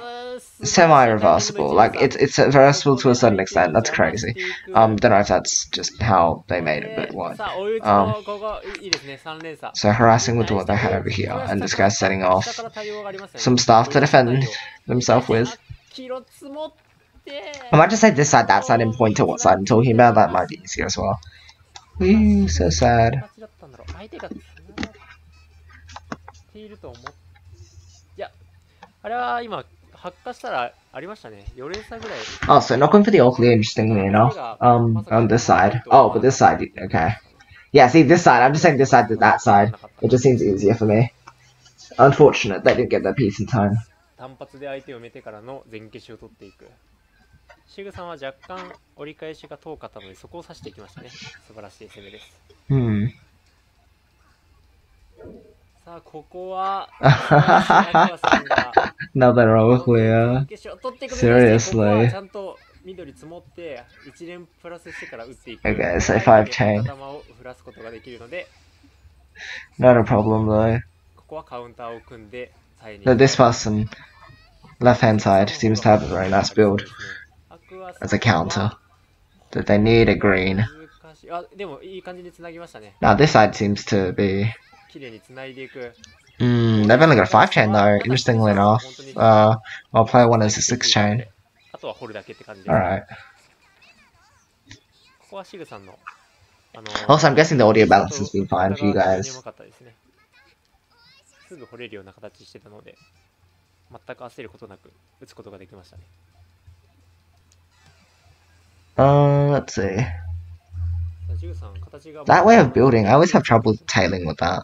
semi-reversible. Like it's it's reversible to a certain extent. That's crazy. Um, don't know if that's just how they made it, but what. Um, so harassing with what they had over here, and this guy's setting off some stuff to defend themselves with. I might just say this side, that side, and point to what side I'm talking about. That might be easier as well. Ooh, so sad. 発火したらありましたね。4連鎖ぐらい。Oh, so not going for the all clear, interestingly enough. Um, on this side. Oh, but this side, okay. Yeah, see, this side, I'm just saying this side to that side. It just seems easier for me. Unfortunate, they didn't get that piece in time. 単発で相手を埋めてからの前消しを取っていく。シグさんは若干折り返しが遠かったのでそこを指していきましたね。素晴らしい攻めです。Hmm. さあ、ここは、素晴らしいアクアさんが Another all clear. 前消しを取っていく目指して Seriously ここはちゃんと緑積もって一連プラスしてから打っていく。 Okay, so five chain. 頭を振らすことができるので、 Not a problem though. ここはカウンターを組んで、再に But this person, left hand side, seems to have a very nice build アクアさんは as a counter. That they need a green. 難しい。あ、でもいい感じにつなぎましたね。 Now this side seems to be. 綺麗につないでいく。 Hmm, they've only got a five chain though. Interestingly enough, uh, I'll play one as a six chain. あとは掘るだけって感じです。 All right. ここはシグさんの。あの Also, I'm guessing the audio balance has been fine for you 非常に guys. うまかったですねすぐ掘れるような形してたので、全く焦ることなく打つことができましたね。 Uh, let's see. さあジグさん、形が That way of building, I always have trouble tailing with that.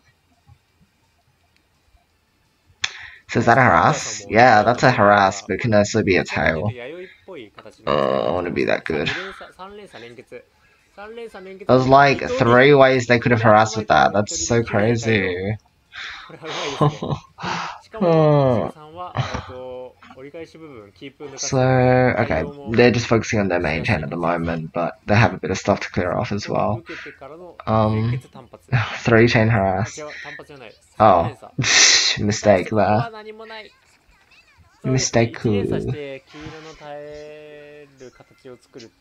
So is that a harass? Yeah, that's a harass, but it can also be a tail. Oh, uh, I want to be that good. There's like three ways they could have harassed with that. That's so crazy. oh. So, okay, they're just focusing on their main chain at the moment, but they have a bit of stuff to clear off as well. 受けてからの Um, 連結単発。 Three chain harass. 違う単発じゃない。 Oh, 三連鎖 mistake ここは there. 何もない。 Mistake そうですね一連鎖して黄色の耐える形を作る。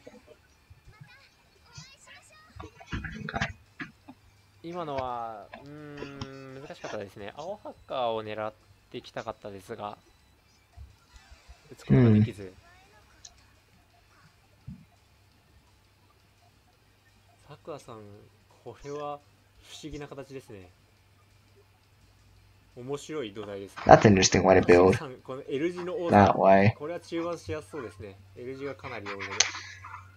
今のは、うーん、難しかったですね。青ハッカーを狙っていきたかったですが、 打つことができず。さくらさん、これは不思議な形ですね。面白い土台です、ね。 That's an interesting way to build. さんこの L 字の多 That さ、 way. これは中盤しやすそうですね。L 字がかなり多いので。うん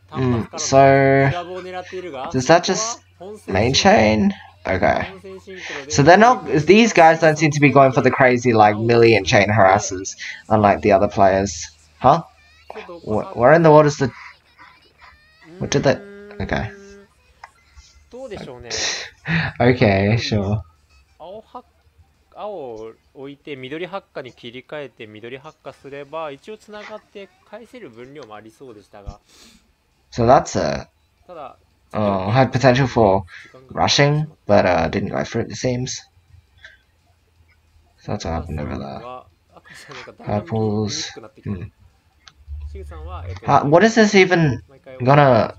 単発 so からのグラブを狙っているが does that just ここは本戦 Main シン chain? クロ Okay. 本戦シンクロで So they're not. These guys don't seem to be going for the crazy like million chain harasses, unlike the other players. Huh? ちょっと Wh- Where in the world is the? うーん what did that- okay. どうでしょうね。 Okay, sure. 青は青を置いて緑ハッカに切り替えて緑ハッカすれば一応つながって返せる分量もありそうでしたが So that's a ただ uh, had potential for rushing, but uh, didn't go for it, it seems. So that's what happened over there. Purples. Hmm. Uh, what is this even gonna...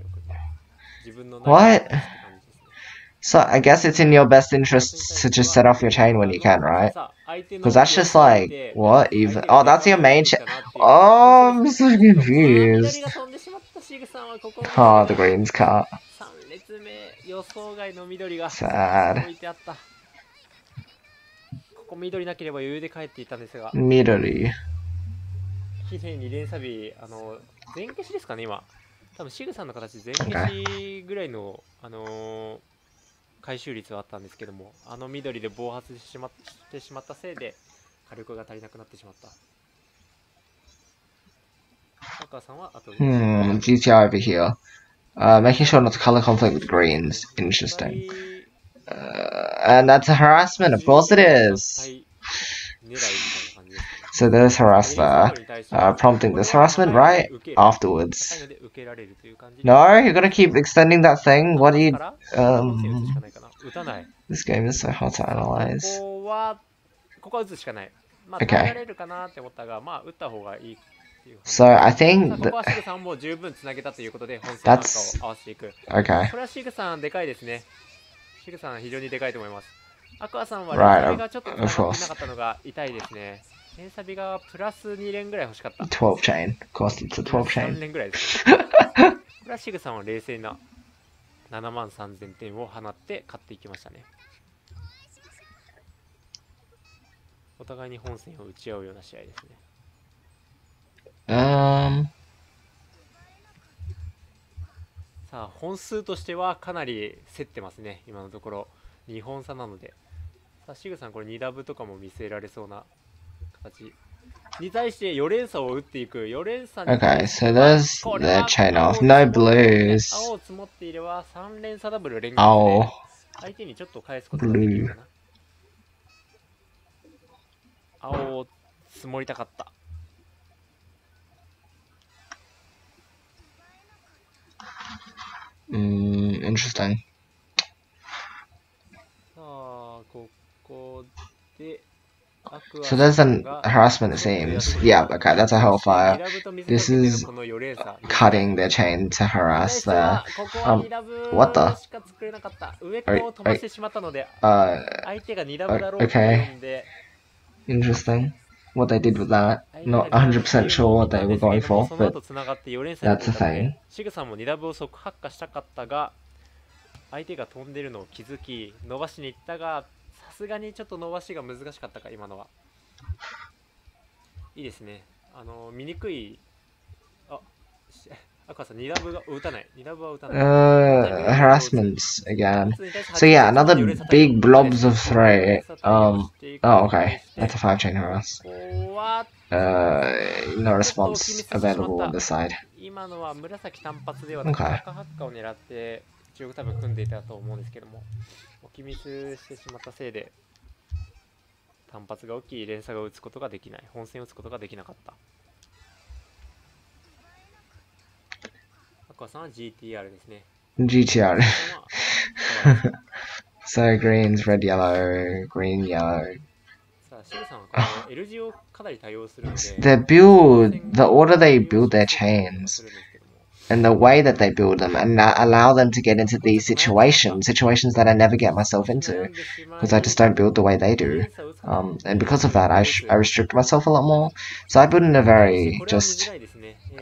What? So I guess it's in your best interest to just set off your chain when you can, right? Because that's just like, what even? Oh, that's your main chain. Oh, I'm so confused. Oh, the green's cut. 3列目予想外の緑が Sad. 置いてあった。ここ緑なければ余裕で帰っていたんですが。Midori. きね2連鎖日あの前消しですかね今。多分シグさんの形前消しぐらいのあのー回収率はあったんですけどもあの緑で暴発してしましてしまったせいで火力が足りなくなってしまった。サッカーさんはあと Hmm, GTR over here. Uh, making sure not to color conflict with greens. Interesting. Uh, and that's a harassment, of course it is. So there's harasser, uh, prompting this harassment, right? Afterwards. No, you're gonna keep extending that thing? What do you... Um, this game is so hard to analyze. Okay. So I think That's-。Okay. これはシグさんでかいですね。シグさん非常にでかいと思います。アクアさんは連サビがちょっと of つながって course. いなかったのが痛いですね。連サビがプラス2連ぐらい欲しかった。12 chain. Course it's a 12 3 chain. 連ぐらいです。これはシグさんは冷静な7万3000点を放って勝っていきましたね。お互いに本戦を打ち合うような試合ですね。Um... さあ本数としてはかなり競ってますね。今のところ。2本差なので。さあシグさんこれ2ダブとかも見せられそうな形。に対して4連鎖を打っていく。4連鎖に Okay, so there's the は chain 青 off. No blues. 青を積もっていれば3連鎖ダブル連 Oh. ね相手にちょっと返すことができるかな。青を積もりたかった Mm, interesting. Ah, so that's an harassment it seems. Yeah, okay, that's a hellfire. This is cutting the chain to harass the... Um, what the? Are, are, uh, okay. Interesting. What they did with that. Not 100% sure what they were going for, but 後つながって4連鎖に that's a thing. シグさんも2ダブを即発火したかったが相手が飛んでるのを気づき伸ばしに行ったがさすがにちょっと伸ばしが難しかったか今のはいいですねあの見にくいあし赤さん2ダブが打たない2ダブは打たない Uh, harassments again. So yeah, another big blobs of three. Um, oh, okay. That's a five chain harass. Uh, no response available on this side. Okay. 中国多分組んでいたと思うんですけども置きミスしてしまったせいで単発が大きい連鎖が打つことができない本戦を打つことができなかった赤さんは GTR ですね GTR. 赤さんは so greens, red, yellow, green, yellow. さあシルさんはこの L 字をかなり多用するので The build, the order they build their chains, and the way that they build them, and na- allow them to get into these situations, situations that I never get myself into, because I just don't build the way they do. Um, and because of that, I, sh- I restrict myself a lot more. So I build in a very just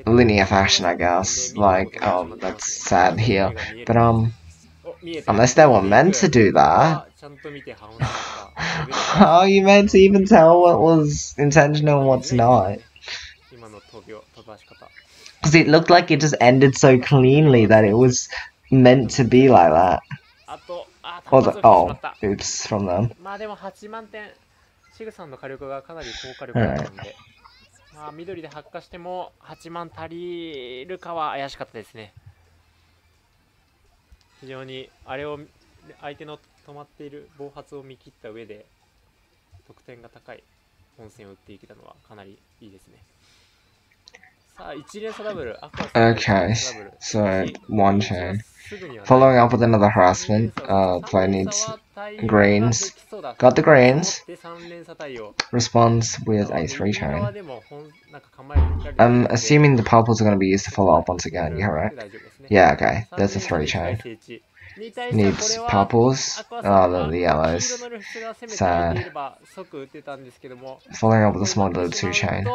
linear fashion, I guess. Like, oh, that's sad here. But, um, unless they were meant to do that, how are you meant to even tell what was intentional and what's not? Because it looked like it just ended so cleanly that it was meant to be like that. Or the, oh, oops, from them. Alright. あ緑で発火しても8万足りるかは怪しかったですね。非常にあれを相手の止まっている暴発を見切った上で得点が高い温泉を打っていけたのはかなりいいですね。Okay, so one chain. Following up with another harassment, uh, play needs greens. Got the greens. Responds with a 3 chain. I'm assuming the purples are going to be used to follow up once again, yeah, right? Yeah, okay, that's a 3 chain. Needs purples. Oh, the, the yellows. Sad. Following up with a small little 2 chain.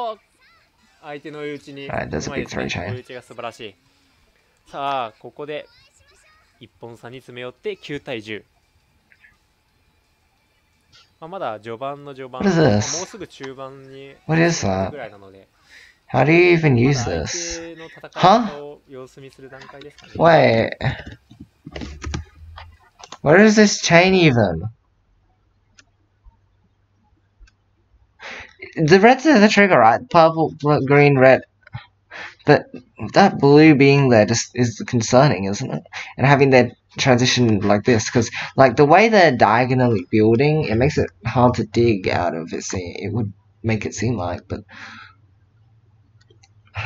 と相手の打ちにまいですね打ちが素晴らしいさあここで1本差に詰め寄って9対10まあ、まだ序盤の序盤、もう?すぐ中盤に?ぐらいなので How do you even ま use this? 手の戦い方を様子見する段階ですかね。Wait. Where is this chain even? the red's the trigger, right? Purple, blue, green, red. But that blue being there just is concerning, isn't it? And having that transition like this, because like the way they're diagonally building, it makes it hard to dig out of it. See, it would make it seem like, but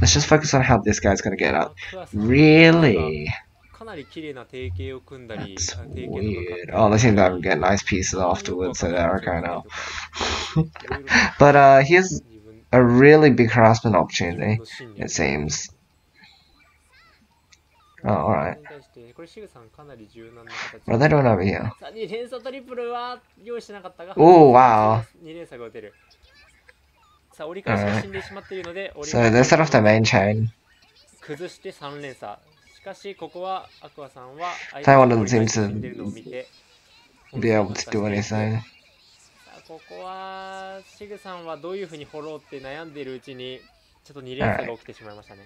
let's just focus on how this guy's gonna get up. Really. かなり綺麗な提携を組んだり、 That's あ提携とか weird. Oh, they seem to get nice pieces afterwards, so they're okay now. いろいろ But uh, here's 自分 a really big harassment 自分 opportunity, の信念 it seems. Oh, alright. に対してこれシグさんかなり柔軟な形 What are they doing over here? さあ2連鎖トリプルは用意してなかったが Oh, wow. 2連鎖が打てるさあ折り返しが死んでしまっているので折り So 返 they し set off the main chain. 崩して3連鎖 しかしここはアクアさんは相台湾が doesn't 折り返 seem し to 死んでるのを見て Be able to do anything. さあここはシグさんはどういうふうにフォローって悩んでいるうちにちょっと2連鎖が起きてしまいましたね。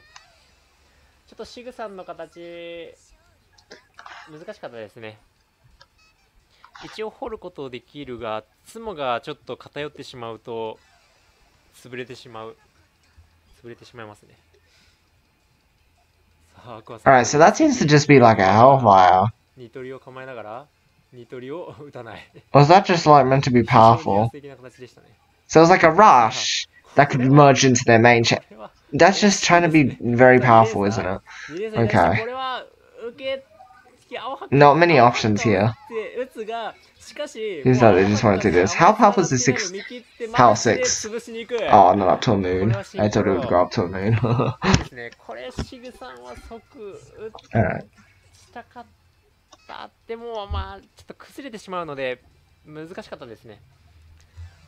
ちょっとシグさんの形難しかったですね。一応掘ることできるがツモがちょっと偏ってしまうと潰れてしまう潰れてしまいますね Alright, so that seems to just be like a hellfire. Was that just like meant to be powerful? So it was like a rush that could merge into their main chain. That's just trying to be very powerful, isn't it? Okay. Not many options here. 打つがしかし Who's that? They just wanna do this. How powerful is the six- Power six? Oh, not up to a moon. I thought it would go up to a moon. Alright. したかったでもまあちょっと崩れてしまうので難しかったですね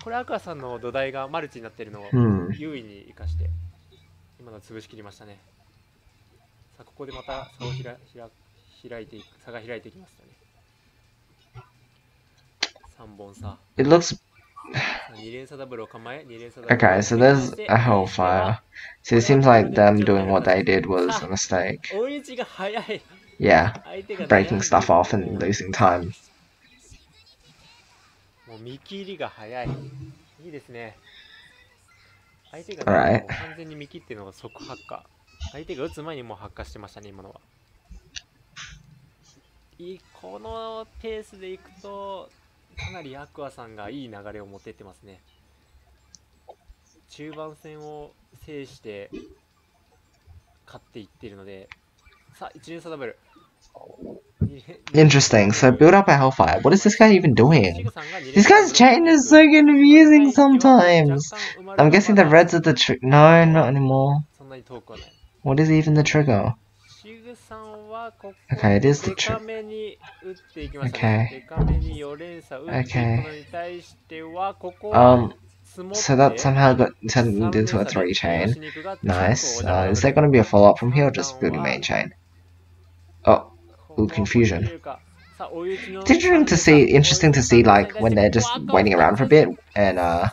これアクアさんの土台がマルチになっているのを Hmm. 優位に生かして今の潰しきりましたねさあここでまた差をひらひら開いていく差が開いていきましたね3本差 It looks 2連鎖ダブルを構え2連鎖ダブル okay. So there's a hellfire. So it seems like them doing what they did was a mistake. 追い打ちが早い Yeah, 相手が breaking stuff off and losing time. もう見切りが早いいいですね相手が、 Alright. ね、もう完全に見切ってるのが即発火相手が打つ前にもう発火してましたね今のはいいこのペースでいくと かなりアクアさんがいい流れを持ってってますね中盤戦を制して勝っていっているのでさあ1連鎖ダブル Interesting. So build up a hellfire. What is this guy even doing? シグさんが2連 This 鎖 guy's chain is so confusing sometimes. I'm guessing the reds are the tr- No, not anymore. そんなに遠くはない。 What is even the trigger? Okay, it is the trick. Okay. Okay. Um, so that somehow got turned into a three chain. Nice. Uh, is there going to be a follow-up from here or just building main chain? Oh, ooh, confusion. Interesting to see, interesting to see like when they're just waiting around for a bit and uh...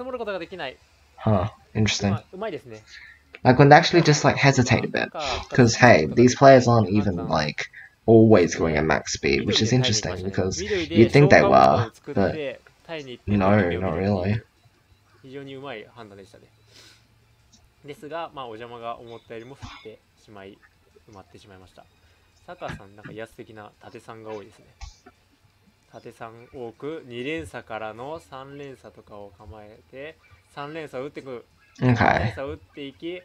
Huh, interesting. まうまいですね。Like when they actually just like hesitate a bit, because hey, these players aren't even like always going at max speed, which is interesting because you'd think they were, but no, not really. 非常にうまい判断でしたね。ですが、まあ、お邪魔が思ったよりも降ってしまい、埋まってしまいました。サカさん、なんか威圧的な縦3が多いですね。縦3多く、2連鎖からの3連鎖とかを構えて、3連鎖を打ってく。3連 Okay. 鎖を打っていき、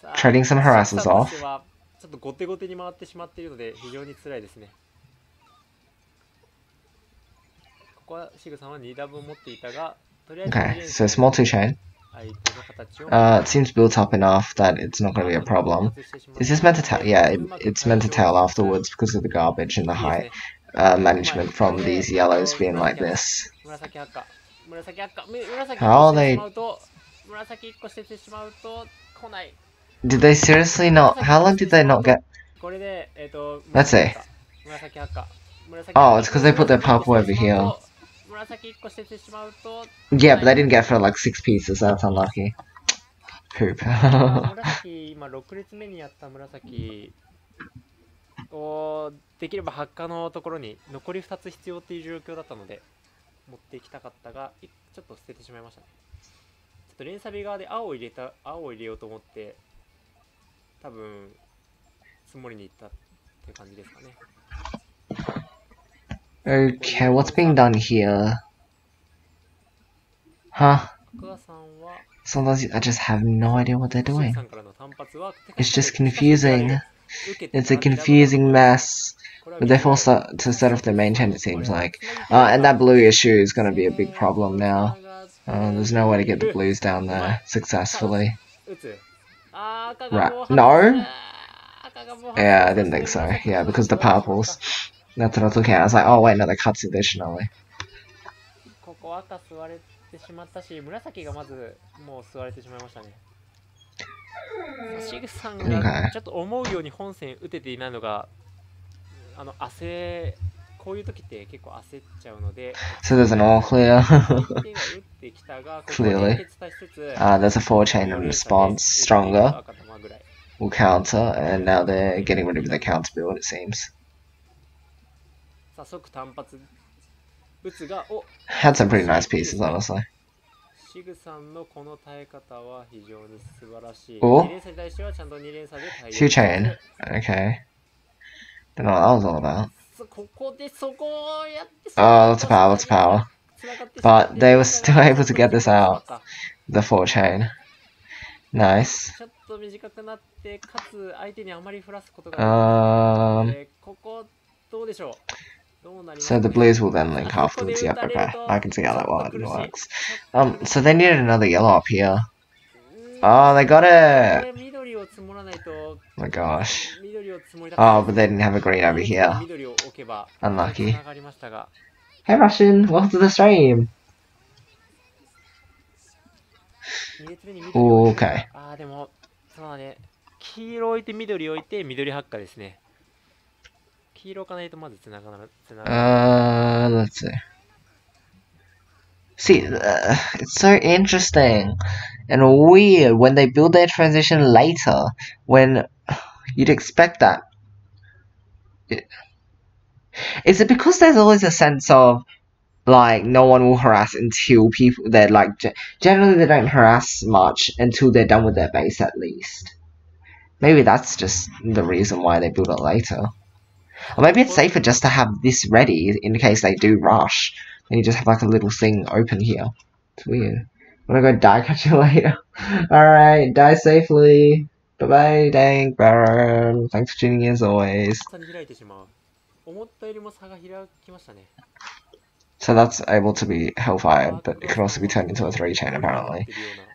さあ Trading some harasses シグさん off. としてはちょっと後手後手に回ってしまっているので、非常に辛いですね。ここはシグさんは2ダブを持っていたが、とりあえず Okay. So small two chain. 相手の形を Uh, it seems built up enough that it's not going to be a problem. Is this meant to tail? Yeah, it, it's meant to tail afterwards because of the garbage and the high uh, management from these yellows being like this. 紫赤紫赤む紫 How 1個して they- しまうと 紫1個してしまうと来ない Did they seriously not? How long did they not get? これでえっ、と Let's see. 紫赤紫 Oh, it's 'cause they put their purple over here. 紫1個してしまうと Yeah, but they didn't get for like six pieces. That's unlucky. Poop. 紫、今6列目にやった紫をできれば発火のところに残り2つ必要っていう状況だったので持っていきたかったがいちょっと捨ててしまいましたねっと連鎖日側で青を入れた青を入れようと思って多分積もりに行ったっていう感じですかね okay, what's being done here? Huh? 赤川さんは Sometimes I just have no idea what they're シュウ doing. さんからの単発は It's just confusing. It's a confusing mess. But they forced that to set off their main chain, it seems like. Uh, and that blue issue is going to be a big problem now. Uh, there's no way to get the blues down there successfully. Right. No? Yeah, I didn't think so. Yeah, because the purples. That's what I was looking at. I was like, oh wait, no, they cuts additionally. Okay. ちょっと思うように本線打てていないのがあの焦こういう時って結構焦っちゃうので So there's an all clear. 相手が打ってきたがここで Clearly. 連結足しつつ uh, there's a four chain in response, stronger, 赤玉ぐらい will counter, and now they're getting rid of their counter build, it seems. さあ即単発打つがお Had some pretty nice pieces, honestly. シグさんのこの耐え方は非常に素晴らしい。お2連鎖に対してはちゃんと2連鎖で対応 Two chain. Okay. Don't know what that was all about. そここでそこをやって Oh, lots of power, lots of power. But they were still able to get this out. The four chain. Nice. ちょっと短くなって、かつ相手にあまり振らすことができないの Um, でここどうでしょうどうなります so the blues will then link あここで afterwards. 打 Yep, たれ okay. ると I can see how that ちょっ one と苦しい works. ちょっ Um, と so they needed another yellow up here. うん Oh, they got こ it! れ緑を積もらないと Oh my gosh. 緑を積もりた Oh, but they didn't have a green over here. 緑を置けば Unlucky. 繋がりましたが Hey Russian, welcome to the stream. 2列目に緑を置いて Okay. ああでもそうだね黄色置いて緑置いて緑発火ですね黄色置かないとまずつながらつながら Uh, let's see. See, uh, it's so interesting and weird when they build their transition later, when you'd expect that. Is it because there's always a sense of like no one will harass until people they're like generally they don't harass much until they're done with their base at least. Maybe that's just the reason why they build it later. Or maybe it's safer just to have this ready in case they do rush. And you just have like a little thing open here. It's weird. I'm gonna go die? Catch you later. Alright, die safely. Bye bye, dang Baron. Thanks for tuning in as always. 差に開いてしまう思ったよりも差が開きましたね So that's able to be hellfired, but it can also be turned into a three chain apparently.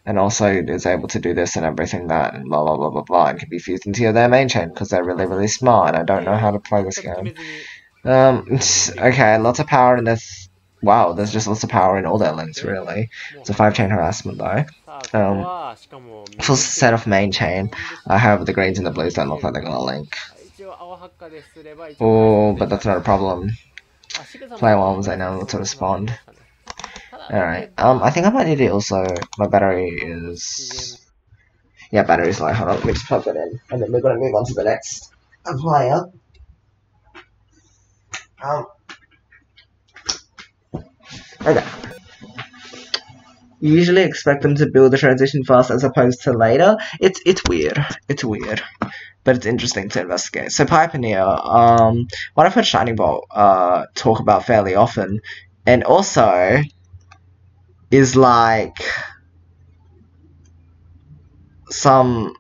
And also is able to do this and everything that and blah blah blah blah blah and can be fused into their main chain because they're really really smart and I don't know how to play this 全く決め game. ずに Um, okay, lots of power in this. wow, there's just lots of power in all their links, really. It's a 5 chain harassment though. Um, full set of main chain. I have the greens and the blues don't look like they're gonna link. Oh, but that's not a problem. Play ones, I know to respond. Alright, um, I think I might need it also. My battery is. Yeah, battery's low. Hold on, let me just plug it in. And then we're gonna move on to the next player. Um, Okay. You usually expect them to build the transition fast as opposed to later. It's it's weird. It's weird. But it's interesting to investigate. So Pioneer, um what I've heard Shining Bolt uh talk about fairly often, and also is like some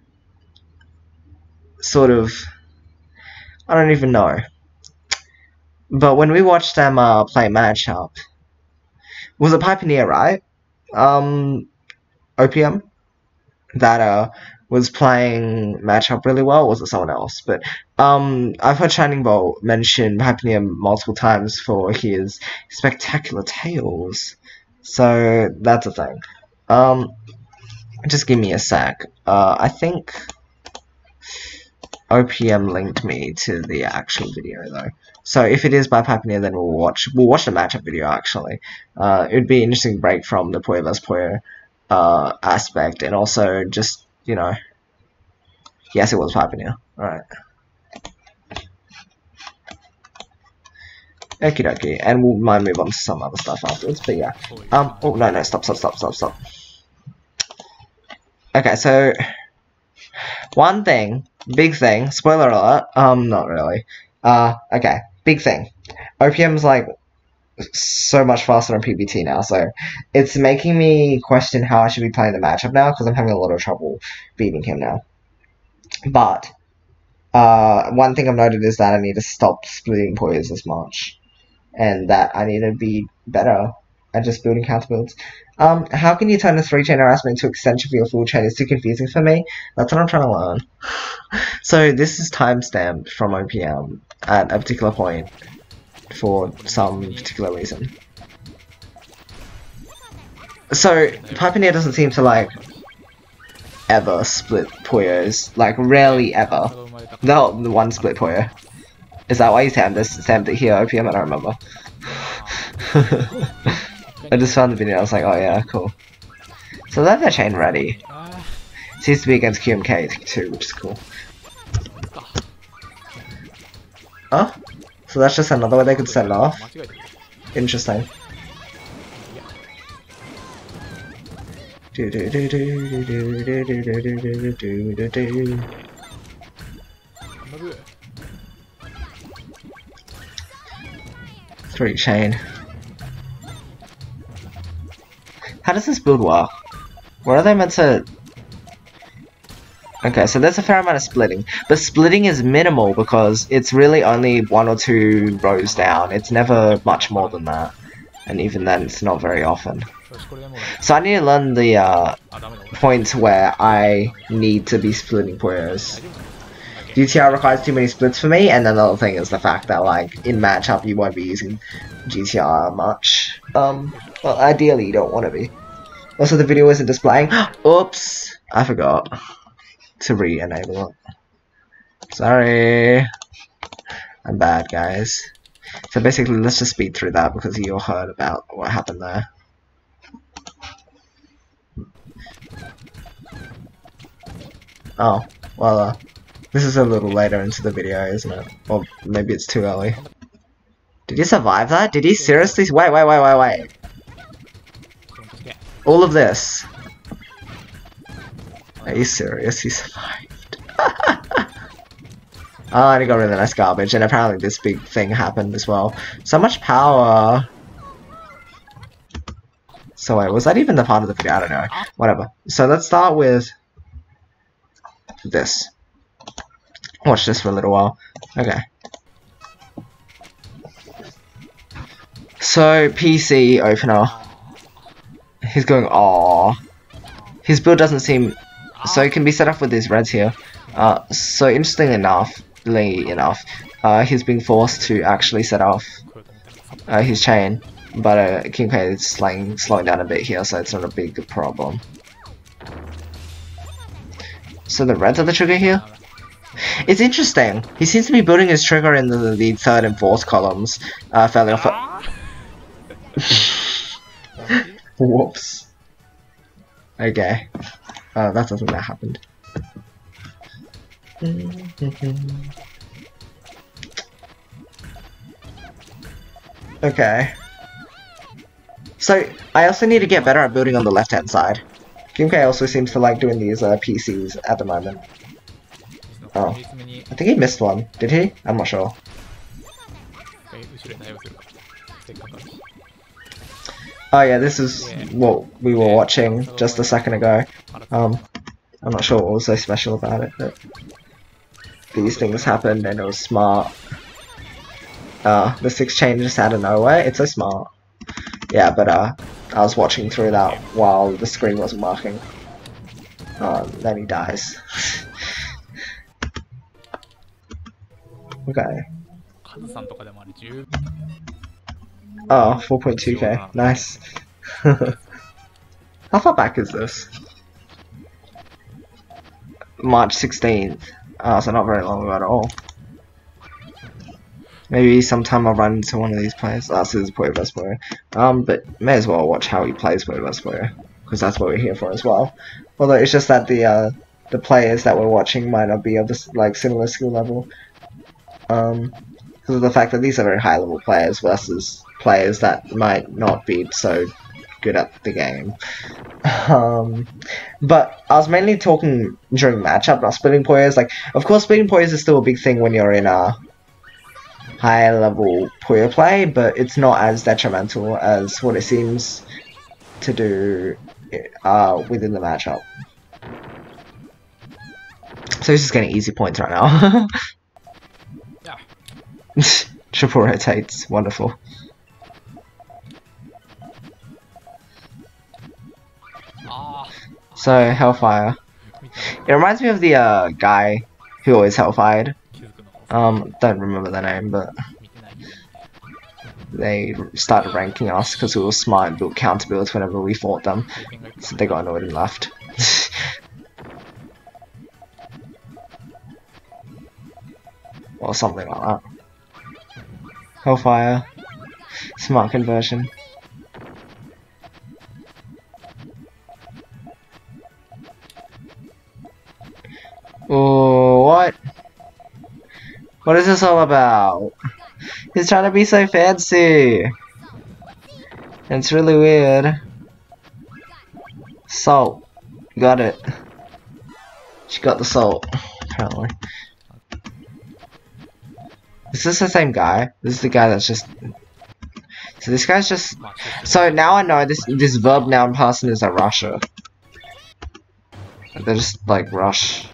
sort of I don't even know. But when we watched them uh, play matchup, was it Pioneer, right? Um, OPM that uh was playing matchup really well. Was it someone else? But um, I've heard Shining Bolt mention Pioneer multiple times for his spectacular tails. So that's a thing. Um, just give me a sec. Uh, I think OPM linked me to the actual video though. So if it is by Pioneer, then we'll watch. We'll watch the matchup video actually. Uh, it would be an interesting break from the vs Puyo uh, aspect, and also just you know. Yes, it was Pioneer. Alright. Okie dokie, and we might move on to some other stuff afterwards, but yeah. Um, oh, no, no, stop, stop, stop, stop, stop. Okay, so, one thing, big thing, spoiler alert, um, not really. Uh, okay, big thing. OPM's like so much faster on PPT now, so it's making me question how I should be playing the matchup now, because I'm having a lot of trouble beating him now. But, uh, one thing I've noted is that I need to stop splitting Puyos as much and that I need to be better at just building counter builds. Um, how can you turn a three chain harassment into extension for your full chain? It's too confusing for me. That's what I'm trying to learn. so this is timestamped from OPM at a particular point for some particular reason. So Piponeer doesn't seem to like ever split Puyos. Like rarely ever. No, the one split Puyo. Is that why you stamped this? Stamped it here, OPM? I don't remember. I just found the video, I was like, oh yeah, cool. So that's their chain ready. Seems to be against QMK too, which is cool. Oh? So that's just another way they could set it off? Interesting. Do do How does this build work? Where are they meant to... Okay, so there's a fair amount of splitting. But splitting is minimal because it's really only one or two rows down. It's never much more than that. And even then, it's not very often. So I need to learn the uh, points where I need to be splitting Puyos. GTR requires too many splits for me, and another thing is the fact that, like, in matchup you won't be using GTR much. Um, well, ideally you don't want to be. Also, the video isn't displaying. Oops! I forgot to re-enable it. Sorry. I'm bad, guys. So basically, let's just speed through that because you all heard about what happened there. Oh, well, uh, this is a little later into the video, isn't it? Or maybe it's too early. Did he survive that? Did he seriously? Wait, wait, wait, wait, wait. All of this. Are you serious? He survived. oh, and he got really nice garbage, and apparently this big thing happened as well. So much power. So wait, was that even the part of the video? I don't know. Whatever. So let's start with this. Watch this for a little while. Okay. So, PC opener. He's going, aww. His build doesn't seem... So it can be set up with these reds here. Uh, so interestingly enough, enough, uh, he's being forced to actually set off uh, his chain. But uh, King K is slowing, slowing down a bit here, so it's not a big problem. So the reds are the trigger here? It's interesting. He seems to be building his trigger in the, the third and fourth columns, uh, fairly often. Whoops. Okay. Uh, that doesn't that happened. okay. So, I also need to get better at building on the left-hand side. Kimke also seems to like doing these uh, PCs at the moment. Oh. I think he missed one. Did he? I'm not sure. Oh yeah, this is what we were watching just a second ago. Um, I'm not sure what was so special about it, but these things happened and it was smart. Uh, the six chain just out of nowhere. It's so smart. Yeah, but uh, I was watching through that while the screen wasn't working. Uh, then he dies. okay. Oh, 4.2k. Nice. How far back is this? March 16th. Oh, so not very long ago at all. Maybe sometime I'll run into one of these players. Oh, this is Puyo Vespo. Um, but may as well watch how he plays Puyo Vespo. Because that's what we're here for as well. Although it's just that the, uh, the players that we're watching might not be of this like similar skill level. Um, because of the fact that these are very high level players versus players that might not be so good at the game. Um, but I was mainly talking during matchup, not splitting players. Like, of course, splitting players is still a big thing when you're in a high level Puyo play, but it's not as detrimental as what it seems to do uh, within the matchup. So he's just getting easy points right now. Yeah. Triple rotates, wonderful. So Hellfire. It reminds me of the uh, guy who always Hellfired. Um, don't remember the name, but they started ranking us because we were smart and built counter builds whenever we fought them. So they got annoyed and left. or something like that. Hellfire. Smart conversion. What is this all about? He's trying to be so fancy. It's really weird. Salt. Got it. She got the salt, apparently. Is this the same guy? This is the guy that's just... So this guy's just... So now I know this this verb noun person is a rusher. They're just, like, rush.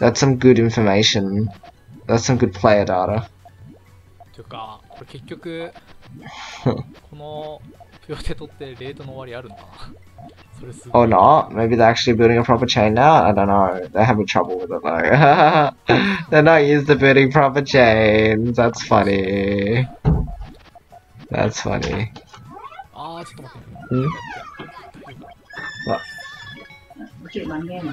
That's some good information. That's some good player data. というかこれ結局このプヨテトってレートの終わりあるんだなそれすご Or い not. Maybe they're actually building a proper chain now. I don't know. They're having trouble with it though. they're not used to building proper chains. That's funny. That's funny. ああちょっと待ってうん大丈夫か chuyện bán game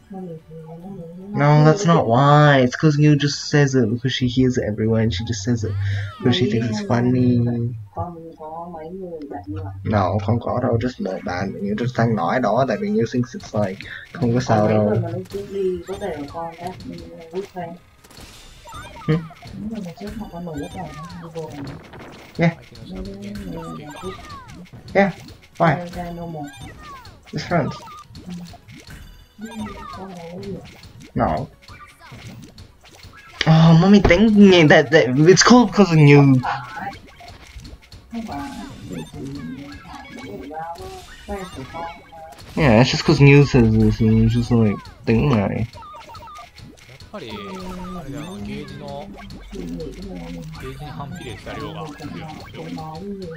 No, that's not why. It's because you just says it because she hears it everywhere and she just says it because she thinks it's funny. No, không có đâu, just một bạn Như just đang nói đó tại vì Như thinks it's like không có sao đâu. Yeah. Yeah. Why? It's friends. No. Oh, mommy thinking that, that it's cool because of you. Không phải không phải vì thì để vào friend của con mà Yeah, it's just because you says this and it's just like tính này. やっぱりあれだよなゲージの thì nghĩ cái này mình ゲージに反比例した量が không 強 cần い nói んですよ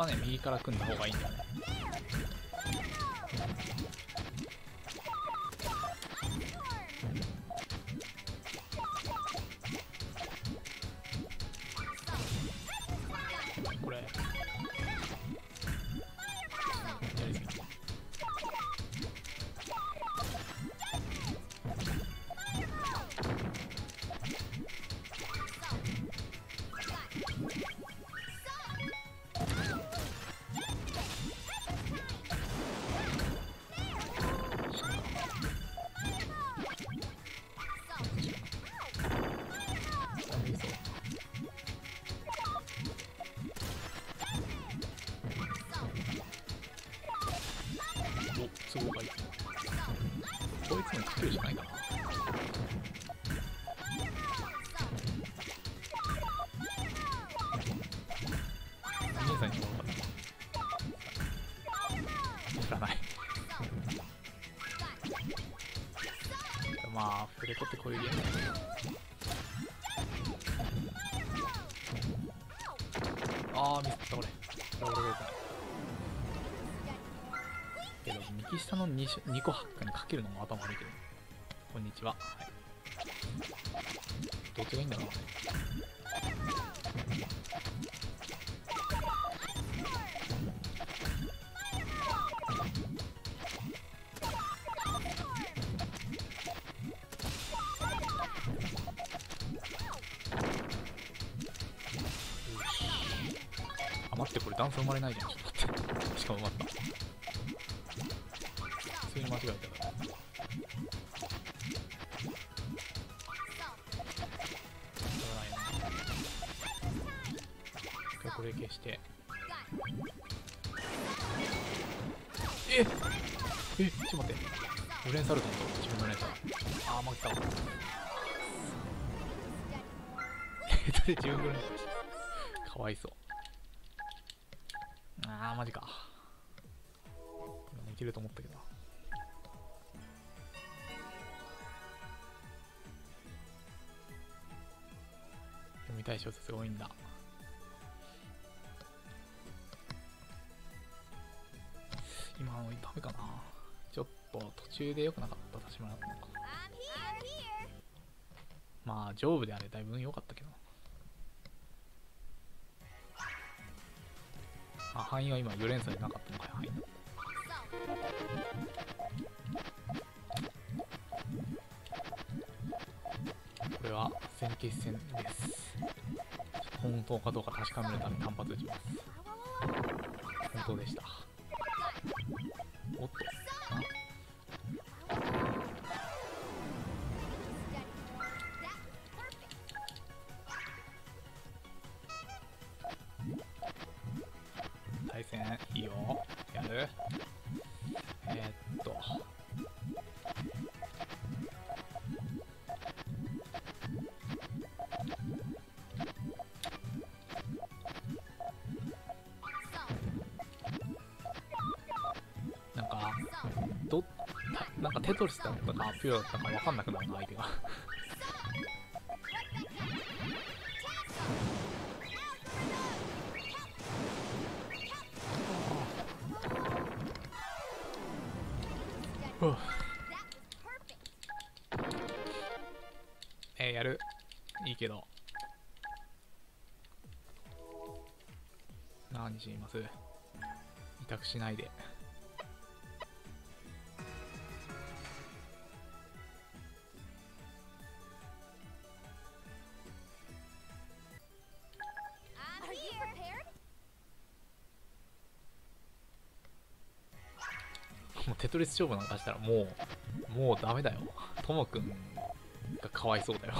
はね右から組んだ方がいいんだよね。下の 2, 2個発火にかけるのも頭悪いけど。こんにちは、はい、どっちがいいんだろう。あ待ってこれ段差生まれないじゃん。ちょっと待ってしかも埋まったして。ええちょっと待って。ブレンサルトンと自分の連鎖あー負けたわ。えっとで自分の？連かわいそう。あーマジか。今いけると思ったけど。読みたい小説が多いんだ。ダメかな。ちょっと途中で良くなかった。立花のか。まあ上部であれだいぶ良かったけど。あ範囲は今4連鎖でなかったのか。よはいこれは戦決戦です。本当かどうか確かめるために単発打ちます。本当でした。おっと。トリスだったかピュアだったか分かんなくなるな相手が。えー、やる。いいけど。何します？委託しないでテトリス勝負なんかしたらもうもうダメだよ。ともくんがかわいそうだよ。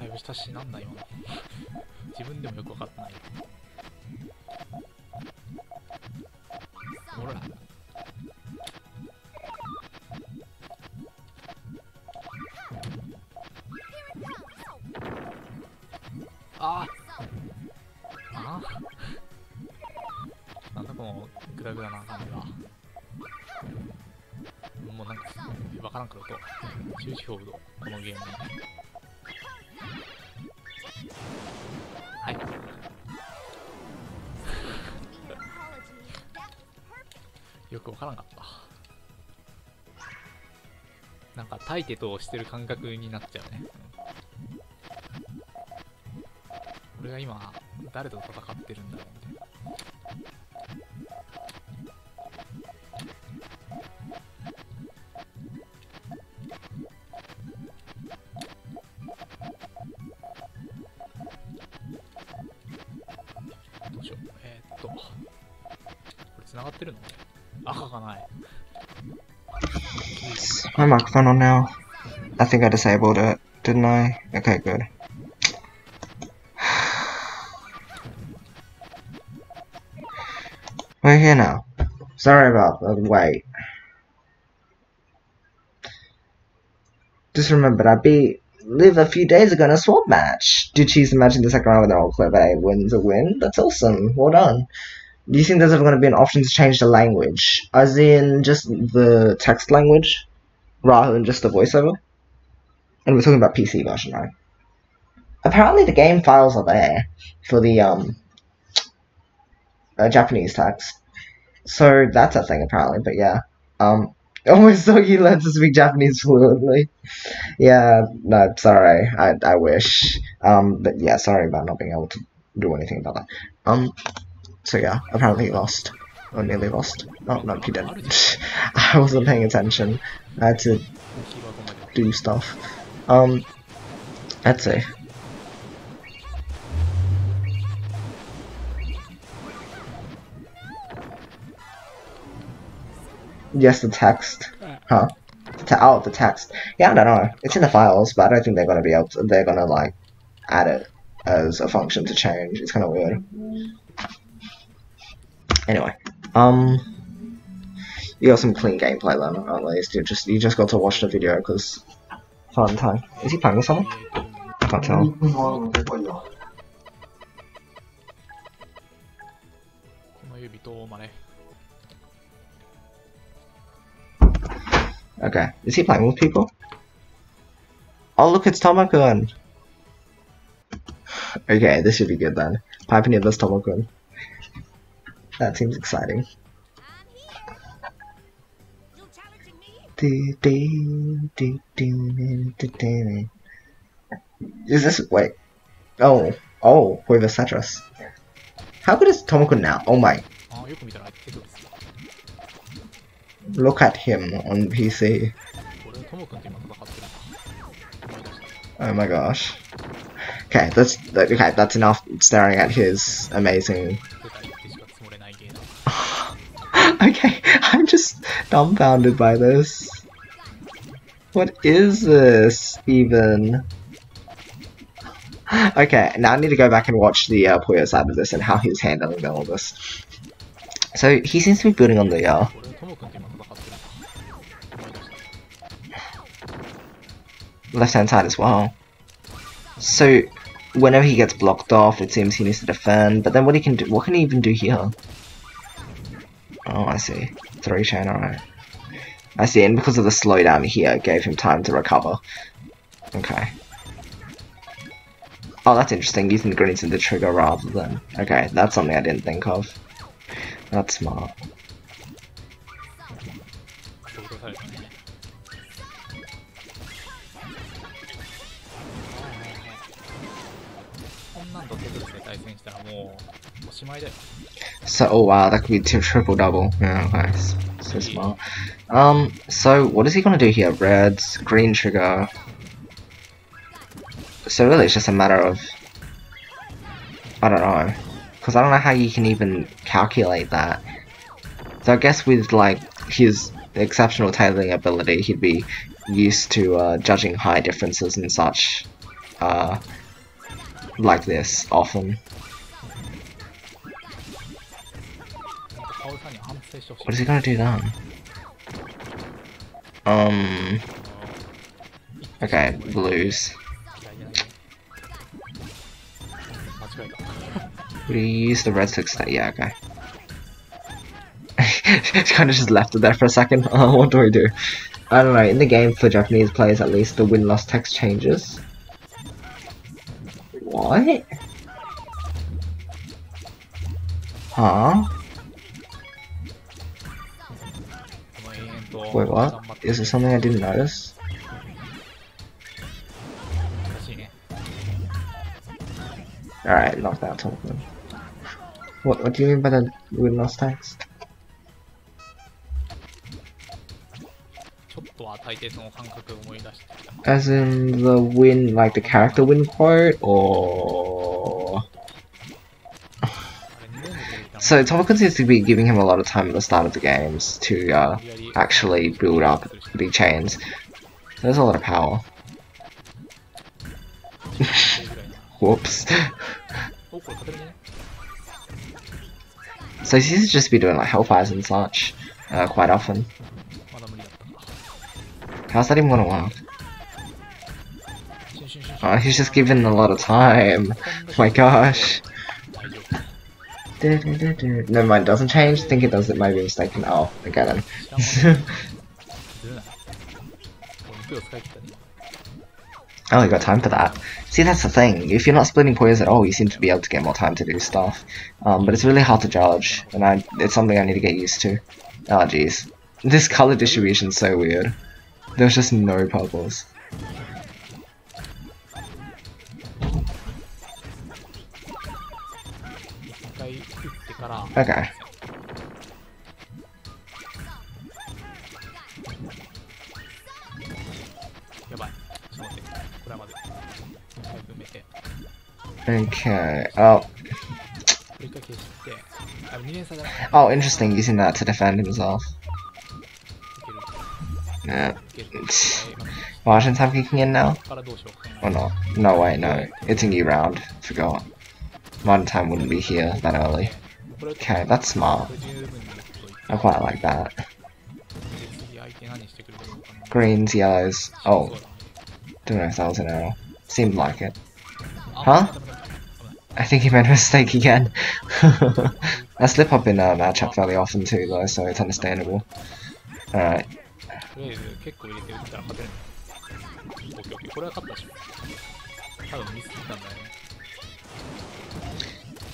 対応したしなんだよ自分でもよくわかってない。ほら。あ。あ。あなんだこのグダグダな感じは。もうなんかわからんからと終止符を打とうこのゲーム。にはい。よくわからんかった。なんかタイテとしてる感覚になっちゃうね、俺が今誰と戦ってるんだろう。Microphone on now. I think I disabled it, didn't I? Okay, good. We're here now. Sorry about the wait. Just remembered I beat Liv a few days ago in a swap match. Did choose imagine the second round with an all clear, but I wins a win? That's awesome. Well done. Do you think there's ever going to be an option to change the language? As in just the text language? Rather than just the voiceover? And we're talking about PC version, right? Apparently the game files are there for the um uh, Japanese text. So that's a thing apparently, but yeah. Um almost so you learn to speak Japanese fluently. Yeah, no, sorry. I I wish. Um but yeah, sorry about not being able to do anything about that. Um so yeah, apparently he lost. Or nearly lost. Oh no, he didn't. I wasn't paying attention. I had to do stuff. Um, I'd say. Yes, the text. Huh. To out oh, the text. Yeah, I don't know. It's in the files, but I don't think they're gonna be able to, they're gonna, like, add it as a function to change. It's kinda weird. Anyway. Um you got some clean gameplay then, at least. You just you just got to watch the video because fun time. Is he playing with someone? I can't tell. Okay, is he playing with people? Oh look, it's Tomokun! Okay, this should be good then. Pipe in this Tomokun. That seems exciting. Is this wait? Oh, oh, with a Satras. How good is Tomoko now? Oh my. Look at him on PC. Oh my gosh. Okay, that's okay. That's enough staring at his amazing okay, I'm just dumbfounded by this. What is this, even? Okay, now I need to go back and watch the uh, Puyo side of this and how he's handling all this. So, he seems to be building on the, uh... Left-hand side as well. So, whenever he gets blocked off, it seems he needs to defend, but then what he can do- what can he even do here? Oh, I see. Three chain. Alright. I see, and because of the slowdown here, it gave him time to recover. Okay. Oh, that's interesting, using the greens in the trigger rather than... Okay, that's something I didn't think of. That's smart. So, oh wow, that could be two triple double. Yeah, okay, so smart. Um, so what is he gonna do here? Reds, green trigger. So really, it's just a matter of I don't know, because I don't know how you can even calculate that. So I guess with like his exceptional tailoring ability, he'd be used to uh, judging high differences and such, uh, like this often. What is he gonna do then? Um. Okay, blues. We use the red six that yeah, okay. it's kinda just left it there for a second. Oh, what do we do? I don't know, in the game for Japanese players at least the win loss text changes. What? Huh? Wait, what? Is there something I didn't notice? Alright, knock that top. What, what do you mean by the wooden lost tanks? As in the win, like the character win quote, or... so Topper seems to be giving him a lot of time at the start of the games to uh, actually build up big chains. There's a lot of power. Whoops. so he's to just be doing like hellfires and such uh, quite often. How's that even gonna work? Oh, he's just given a lot of time. My gosh. Never mind, doesn't change. Think it does, it may be mistaken. Oh, I got him. oh, you got time for that. See, that's the thing. If you're not splitting players at all, you seem to be able to get more time to do stuff. Um, but it's really hard to judge, and I, it's something I need to get used to. Oh, jeez. This color distribution's so weird. There's just no purples. Okay. Okay, oh. Oh, interesting, using that to defend himself. Yeah. Margin time kicking in now? Or not? No, wait, no. It's a new round. Forgot. Margin time wouldn't be here that early. Okay, that's smart. I quite like that. Greens, yellows. Oh. Don't know if that was an error. Seemed like it. Huh? I think he made a mistake again. I slip up in a matchup fairly often too though, so it's understandable. Alright.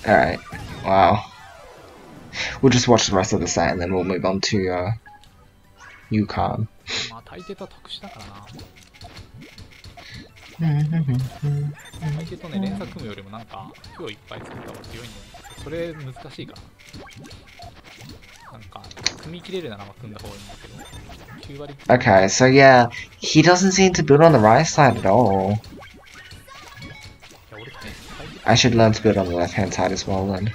Alright. Wow. We'll just watch the rest of the set and then we'll move on to uh, UConn. Okay, so yeah, he doesn't seem to build on the right side at all. I should learn to build on the left hand side as well then.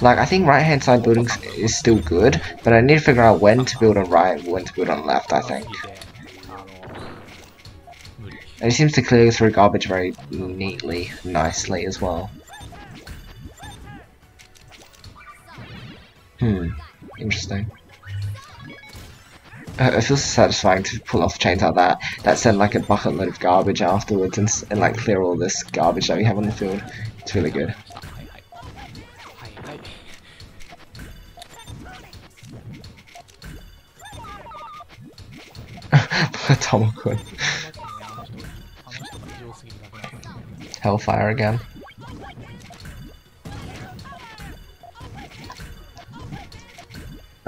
Like, I think right-hand side buildings is still good, but I need to figure out when to build on right when to build on left, I think. And it seems to clear through garbage very neatly, nicely as well. Hmm, interesting. Uh, it feels satisfying to pull off chains like that, that send like a bucket load of garbage afterwards and, and like clear all this garbage that we have on the field. It's really good. Tomo Hellfire again.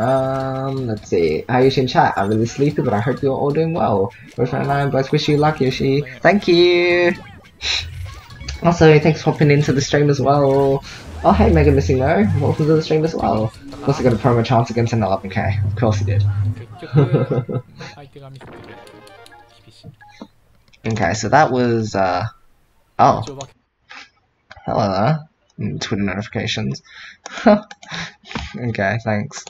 Um, let's see. Hi Yoshi in chat. I'm really sleepy, but I hope you're all doing well. Where's my line? But wish you luck, Yoshi. Thank you. Also, thanks for hopping into the stream as well. Oh, hey, Mega Missing though. Welcome to the stream as well. Also got a promo chance against an 11k. Of course he did. 結局、相手が見せてくれると厳しい。 Okay, so that was, uh... Oh. 一応分け Hello there. Mm, Twitter notifications. okay, thanks.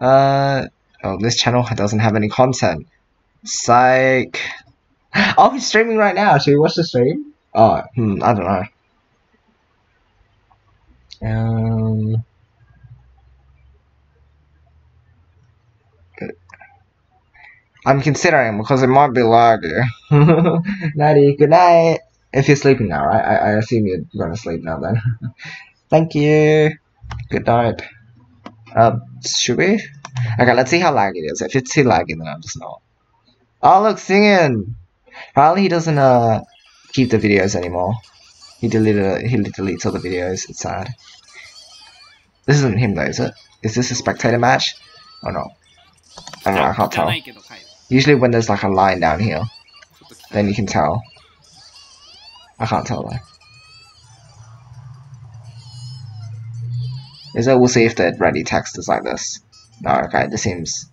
Uh, oh, this channel doesn't have any content. Psych. Oh, he's streaming right now. Should we watch the stream? Oh, hmm, I don't know. Um. I'm considering because it might be laggy. Nighty, good night. If you're sleeping now, right? I, I assume you're gonna sleep now then. Thank you. Good night. Uh, should we? Okay, let's see how laggy it is. If it's too laggy, then I'm just not. Oh, look, singing! Apparently he doesn't, uh, keep the videos anymore. He deleted, he deletes all the videos. It's sad. This isn't him though, is it? Is this a spectator match? Or not? I don't know, I can't tell. Usually when there's like a line down here, then you can tell. I can't tell though. Is it? we'll see if the ready text is like this. No, okay, this seems...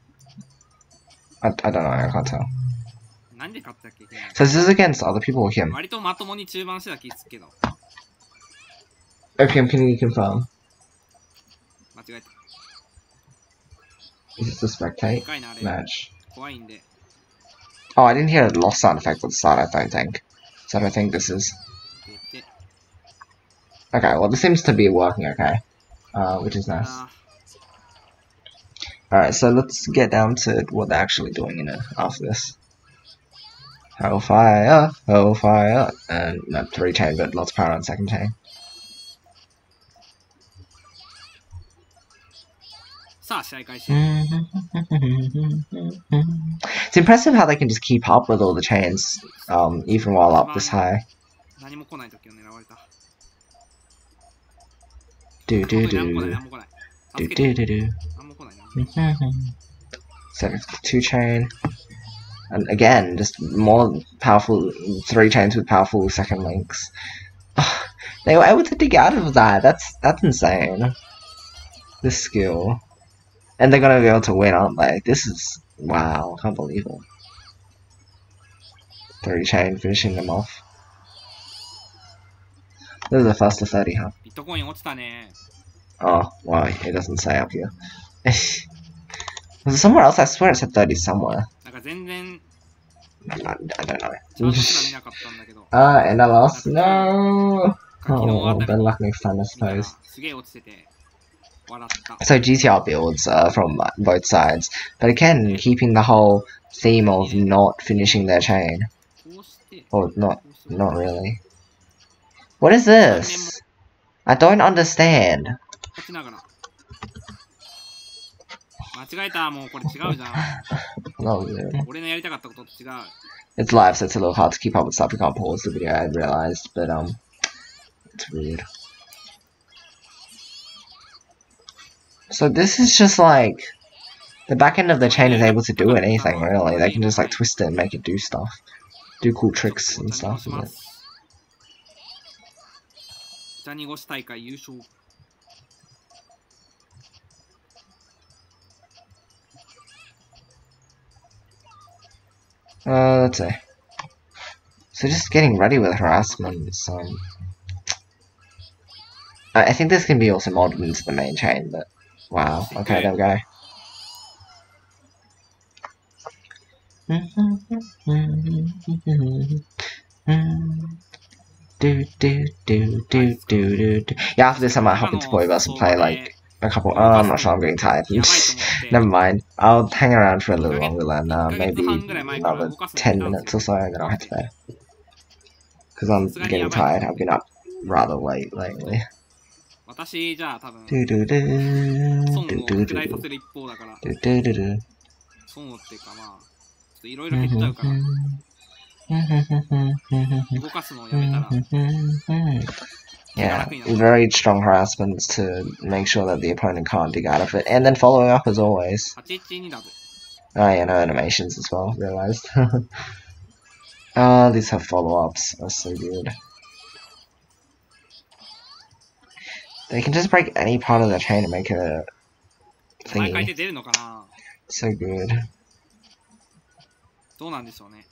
I, I don't know, I can't tell. So this is against other people or him? Opium, can you confirm? Is this a spectate match? Oh, I didn't hear a lost sound effect at the start, I don't think. So I don't think this is. Okay, well this seems to be working okay. Uh, which is nice. Uh. Alright, so let's get down to what they're actually doing in it after this. Hellfire, Hellfire, and no, three chain, but lots of power on second chain. I it's impressive how they can just keep up with all the chains, um, even while up this high. Do do do. Do do do do. so two chain. And again, just more powerful three chains with powerful second links. they were able to dig out of that. That's that's insane. This skill and they're gonna be able to win. on like, this is wow, unbelievable. Thirty chain finishing them off. This is a faster thirty, huh? Oh wow, it doesn't say up here. Was it somewhere else? I swear it said thirty somewhere. I don't know. ah, and I lost. No. Oh, good luck next time, I suppose so GTR builds uh, from both sides, but again, keeping the whole theme of not finishing their chain. Or oh, not, not really. What is this? I don't understand. it's live, so it's a little hard to keep up with stuff. You can't pause the video, I realized, but um, it's weird. So this is just like the back end of the chain is able to do anything really. They can just like twist it and make it do stuff, do cool tricks お and 茶にご stuff. し Isn't ま it? す。お茶にごし大会優勝。 Uh, let's see. So just getting ready with harassment. Um, I, I think this can be also modded into the main chain, but Wow. Okay, that guy. Do, do, do, do, do, do, do. Yeah, after this, I might hop into Boy Bus and play like a couple. Oh, I'm not sure. I'm getting tired. Never mind. I'll hang around for a little longer then. uh, maybe another 10 minutes or so, and then I'll head to bed. Because I'm getting tired. I've been up rather late lately. 私、じゃあ多分、 Do do do 損 do を do 拡大さ do せる一方だから、 do do do do. 損をっていうかまあ、 といろいろ減っちゃうから、動かすのをやめたら、 Yeah, very strong harassments to make sure that the opponent can't dig out of it, and then following up as always. 812ダブ。 Oh yeah, no animations as well. Realized. oh, these have follow-ups. That's so good. They can just break any part of the chain to make a thingy. So good. どうなんでしょうね。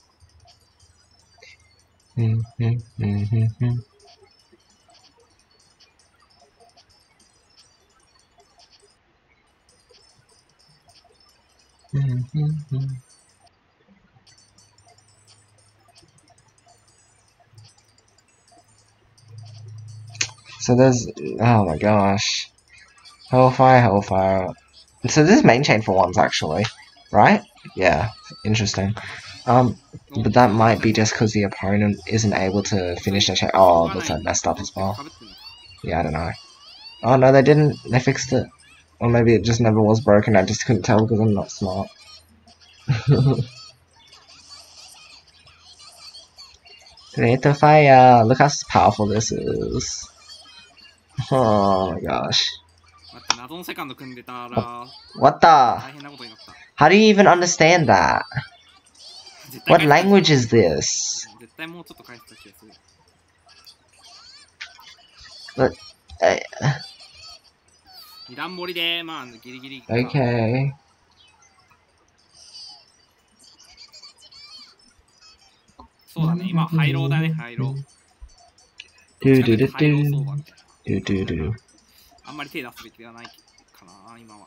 うんうんうんうんうん。Mm-hmm. Mm-hmm. Mm-hmm. So there's, oh my gosh. Hellfire, Hellfire. So this is main chain for once, actually, right? Yeah, interesting. Um, but that might be just because the opponent isn't able to finish their chain. Oh, that's like messed up as well. Yeah, I don't know. Oh no, they didn't. They fixed it. Or maybe it just never was broken. I just couldn't tell because I'm not smart. Create the fire. Look how powerful this is. Oh my gosh. 待って、謎のセカンド組んでたら、 What the? 大変なことになった。 How do you even understand that? 絶対 What 返した language is this? 絶対もうちょっと返した気がする。 Uh, 二段盛りで、まあ、ギリギリ。 okay. そうだね、今、廃炉だね、廃炉。 Do do do 廃炉 do 相場みたいな。 do do do. あんまり手出すべきではないかな、今は。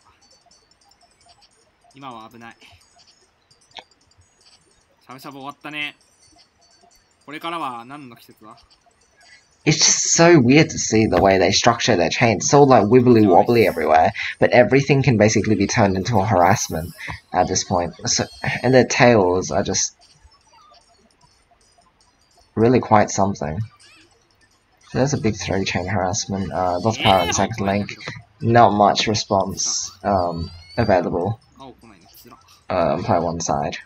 今は危ない。しゃぶしゃぶ終わったね。これからは何の季節だ It's just so weird to see the way they structure their chain. It's all like wibbly wobbly everywhere, but everything can basically be turned into a harassment at this point. So, and their tails are just really quite something. So that's a big three-chain harassment. Uh, lots of power on second link. Not much response um, available uh, on play one side.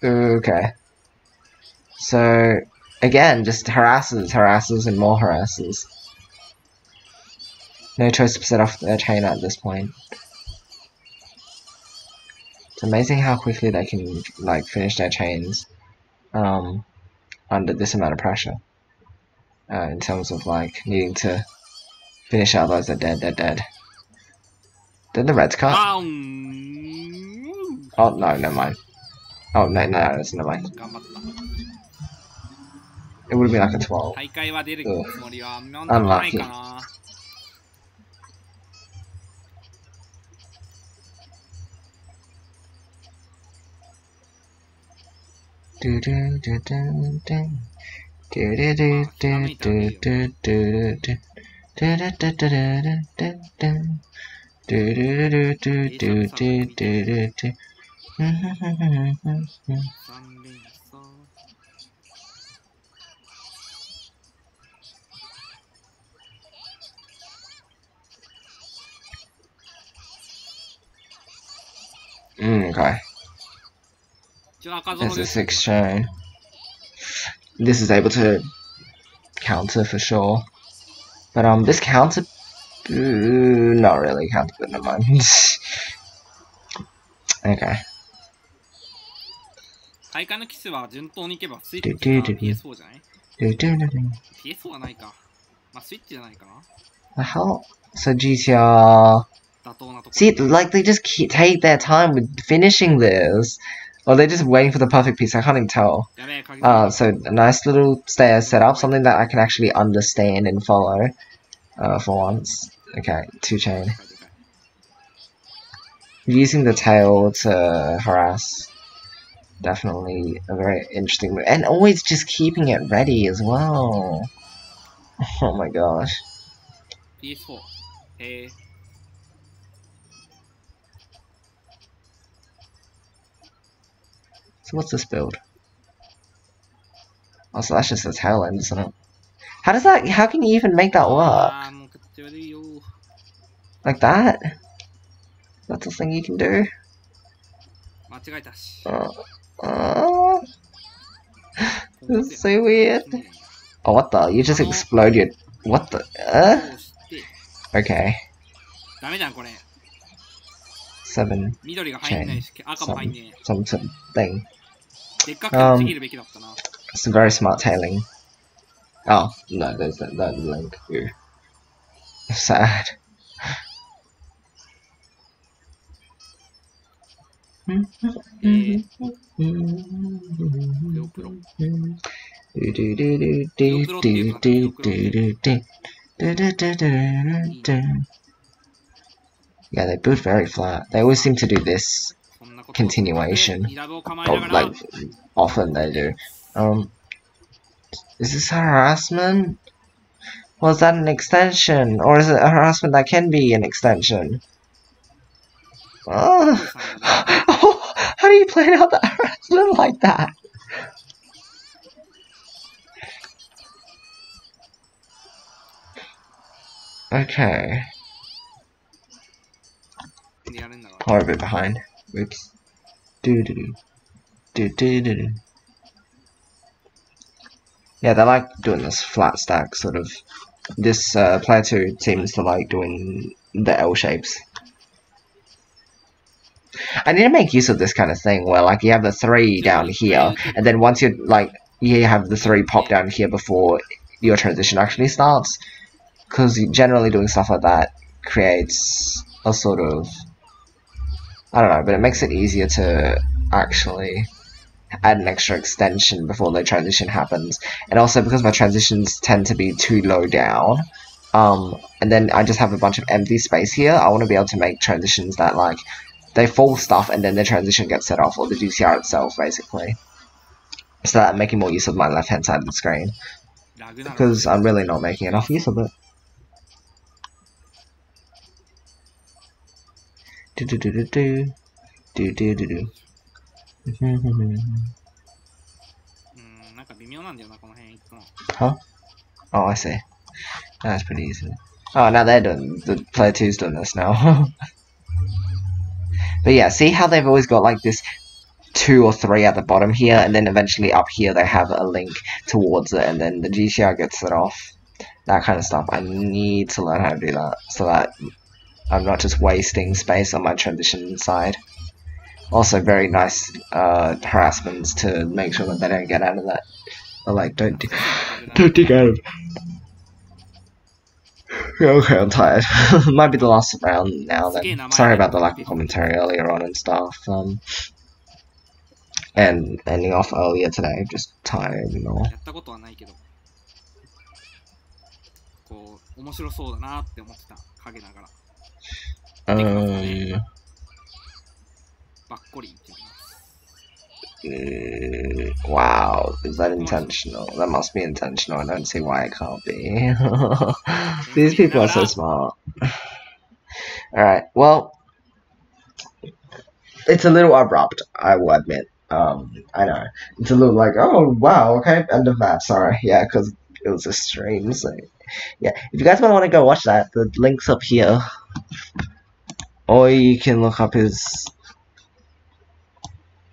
Okay. So, again, just harasses, harasses, and more harasses. No choice to set off the chain at this point. It's amazing how quickly they can like finish their chains um, under this amount of pressure. Uh, in terms of like needing to finish out those that are dead, they're dead. Then the Reds cut? Um... Oh no, never mind. Oh no, no, no, it's never mind. It would have been like a 12. Ugh. Unlucky. Mm, okay 一応赤ゾロ There's で a す。 six chain. This is able to counter for sure. But um, this counter, uh, not really counter, but never mind. okay. 大会のキスは順当にいけばスイッドゥチかドゥドゥ PS4 じゃない Do do do do. ?PS4 はないか。まあスイッチじゃないかな。 The hell? So GTR. 妥当なところ。 See, like they just keep, take their time with finishing this, Well, they're just waiting for the perfect piece. I can't even tell. Uh, so a nice little stair setup, something that I can actually understand and follow uh, for once. Okay, two chain. Using the tail to harass. Definitely a very interesting move. And always just keeping it ready as well. Oh my gosh. So what's this build? Oh, so that's just the tail end, isn't it? How does that, how can you even make that work? Like that? That's a thing you can do? Uh, uh, this is so weird. Oh, what the? You just exploded. What the? Uh? Okay. Seven. Chain. Some, some thing. Um, it's a very smart tailing. Oh, no, there's that, that link. Ew. Sad. Yeah, they build very flat. They always seem to do this continuation like often they do. Um, is this harassment? Was that an extension, or is it harassment that can be an extension? Oh, oh how do you plan out the harassment like that? Okay. Part of it behind. Oops. Do do do. Do do do do. Yeah, they like doing this flat stack sort of. This uh, player two seems to like doing the L shapes. I need to make use of this kind of thing where like you have the three down here, and then once you like you have the three pop down here before your transition actually starts. Because generally doing stuff like that creates a sort of I don't know, but it makes it easier to actually add an extra extension before the transition happens. And also because my transitions tend to be too low down, um, and then I just have a bunch of empty space here, I want to be able to make transitions that like, they fall stuff and then the transition gets set off, or the DCR itself basically. So that I'm making more use of my left hand side of the screen. Because I'm really not making enough use of it. do do do do do do do do do huh? Oh I see. That's pretty easy. Oh now they're doing the player two's doing this now. But yeah see how they've always got like this two or three at the bottom here and then eventually up here they have a link towards it and then the GTR gets it off. That kind of stuff. I need to learn how to do that so that I'm not just wasting space on my transition side. Also, very nice uh, harassments to make sure that they don't get out of that. Or like, don't do, ラグな don't dig out of. Okay, I'm tired. Might be the last round now. Then. Sorry about the lack of commentary earlier on and stuff. Um, and ending off earlier today. Just tired and all. やったことはないけど。こう、面白そうだなって思ってた。影ながら。 Uh, uh, wow, is that intentional? That must be intentional. I don't see why it can't be. These people are so smart. Alright, well, it's a little abrupt, I will admit. Um, I know. It's a little like, oh, wow, okay, end of that, sorry. Yeah, because it was a strange thing. Yeah, if you guys might want to go watch that, the link's up here. Or you can look up his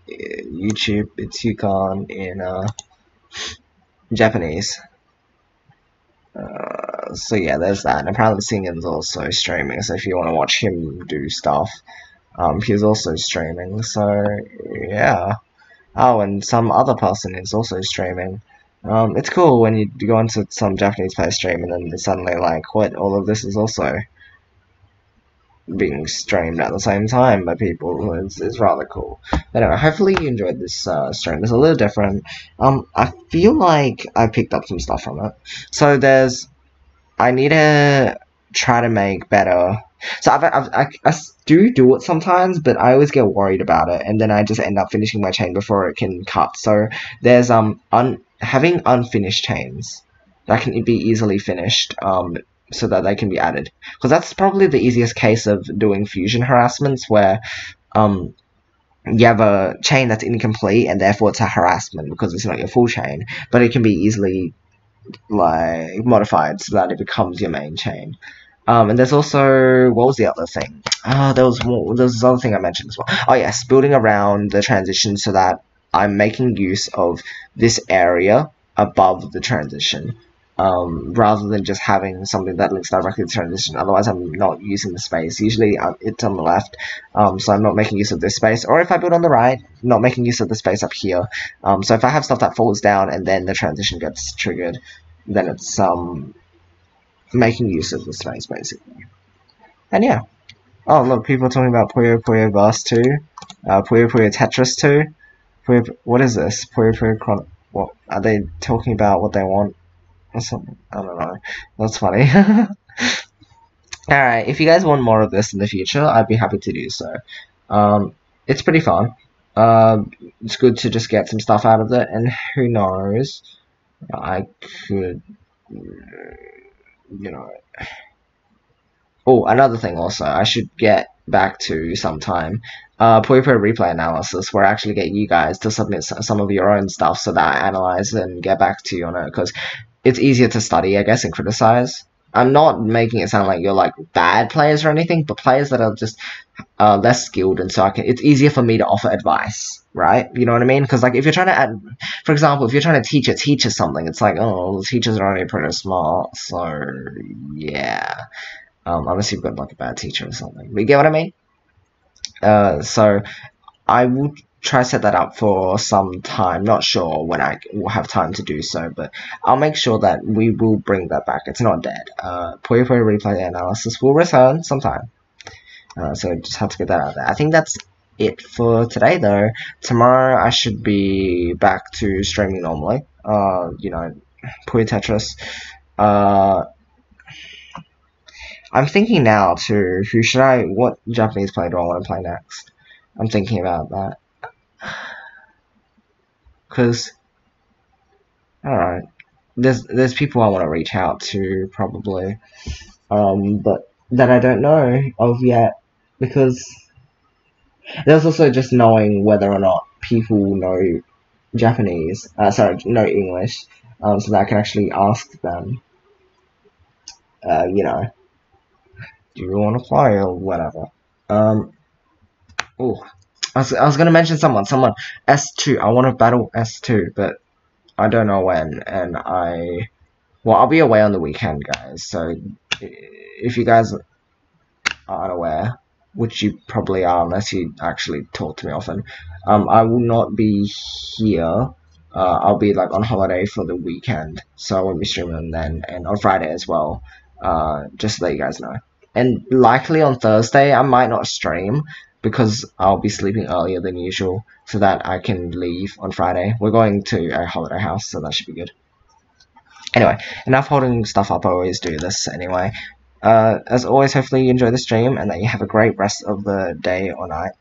uh, YouTube. It's Yukon in uh, Japanese. Uh, so yeah, there's that. And apparently Singen's also streaming, so if you want to watch him do stuff, um, he's also streaming. So yeah. Oh, and some other person is also streaming. Um, it's cool when you go into some Japanese player stream and then suddenly like, what? All of this is also being streamed at the same time by people. It's, it's rather cool. But anyway, hopefully you enjoyed this uh, stream. It's a little different. Um, I feel like I picked up some stuff from it. So there's, I need to try to make better. So I've, I've, I, I do do it sometimes, but I always get worried about it, and then I just end up finishing my chain before it can cut. So there's um un, having unfinished chains that can be easily finished. Um, so that they can be added because that's probably the easiest case of doing fusion harassments where um you have a chain that's incomplete and therefore it's a harassment because it's not your full chain but it can be easily like modified so that it becomes your main chain Um, and there's also what was the other thing? Ah, there was more. There was this other thing I mentioned as well. Oh yes, building around the transition so that I'm making use of this area above the transition, um, rather than just having something that links directly to the transition. Otherwise, I'm not using the space. Usually, uh, it's on the left, um, so I'm not making use of this space. Or if I build on the right, not making use of the space up here. Um, so if I have stuff that falls down and then the transition gets triggered, then it's um making use of the space basically. And yeah. Oh look, people are talking about Puyo Puyo Verse 2, uh, Puyo Puyo Tetris 2. What is this? Chron- What are they talking about? What they want or something? I don't know. That's funny. Alright, if you guys want more of this in the future, I'd be happy to do so. Um, it's pretty fun. Um, it's good to just get some stuff out of it, and who knows, I could you know. Oh, another thing also, I should get back to sometime. Uh, Puyo replay analysis, where I actually get you guys to submit some of your own stuff so that I analyze and get back to you on it, because it's easier to study, I guess, and criticize. I'm not making it sound like you're like bad players or anything, but players that are just uh, less skilled, and so I can, it's easier for me to offer advice, right? You know what I mean? Because like if you're trying to add, for example, if you're trying to teach a teacher something, it's like oh, the teachers are only pretty smart, so yeah. Um, unless you've got like a bad teacher or something, but you get what I mean? Uh, so I will try to set that up for some time. Not sure when I will have time to do so, but I'll make sure that we will bring that back. It's not dead. Uh, Puyo Puyo replay analysis will return sometime. Uh, so just have to get that out there. I think that's it for today though. Tomorrow I should be back to streaming normally. Uh, you know, Puyo Tetris. Uh, I'm thinking now to who should I, what Japanese player do I want to play next? I'm thinking about that. Cause, I don't know. There's there's people I want to reach out to probably, um, but that I don't know of yet because there's also just knowing whether or not people know Japanese, uh, sorry, know English, um, so that I can actually ask them, uh, you know, do you want to play or whatever. Um, oh, I was, I was gonna mention someone, someone, S2, I want to battle S2, but I don't know when, and I, well, I'll be away on the weekend, guys, so if you guys aren't aware, which you probably are unless you actually talk to me often, um, I will not be here. Uh, I'll be like on holiday for the weekend, so I won't be streaming then, and on Friday as well. Uh, just to let you guys know. And likely on Thursday, I might not stream because I'll be sleeping earlier than usual, so that I can leave on Friday. We're going to a holiday house, so that should be good. Anyway, enough holding stuff up. I always do this anyway. Uh, as always, hopefully you enjoy the stream and that you have a great rest of the day or night.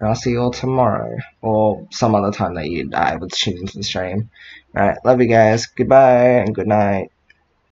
And I'll see you all tomorrow, or some other time that you are able to tune into the stream. Alright, love you guys, goodbye, and good night.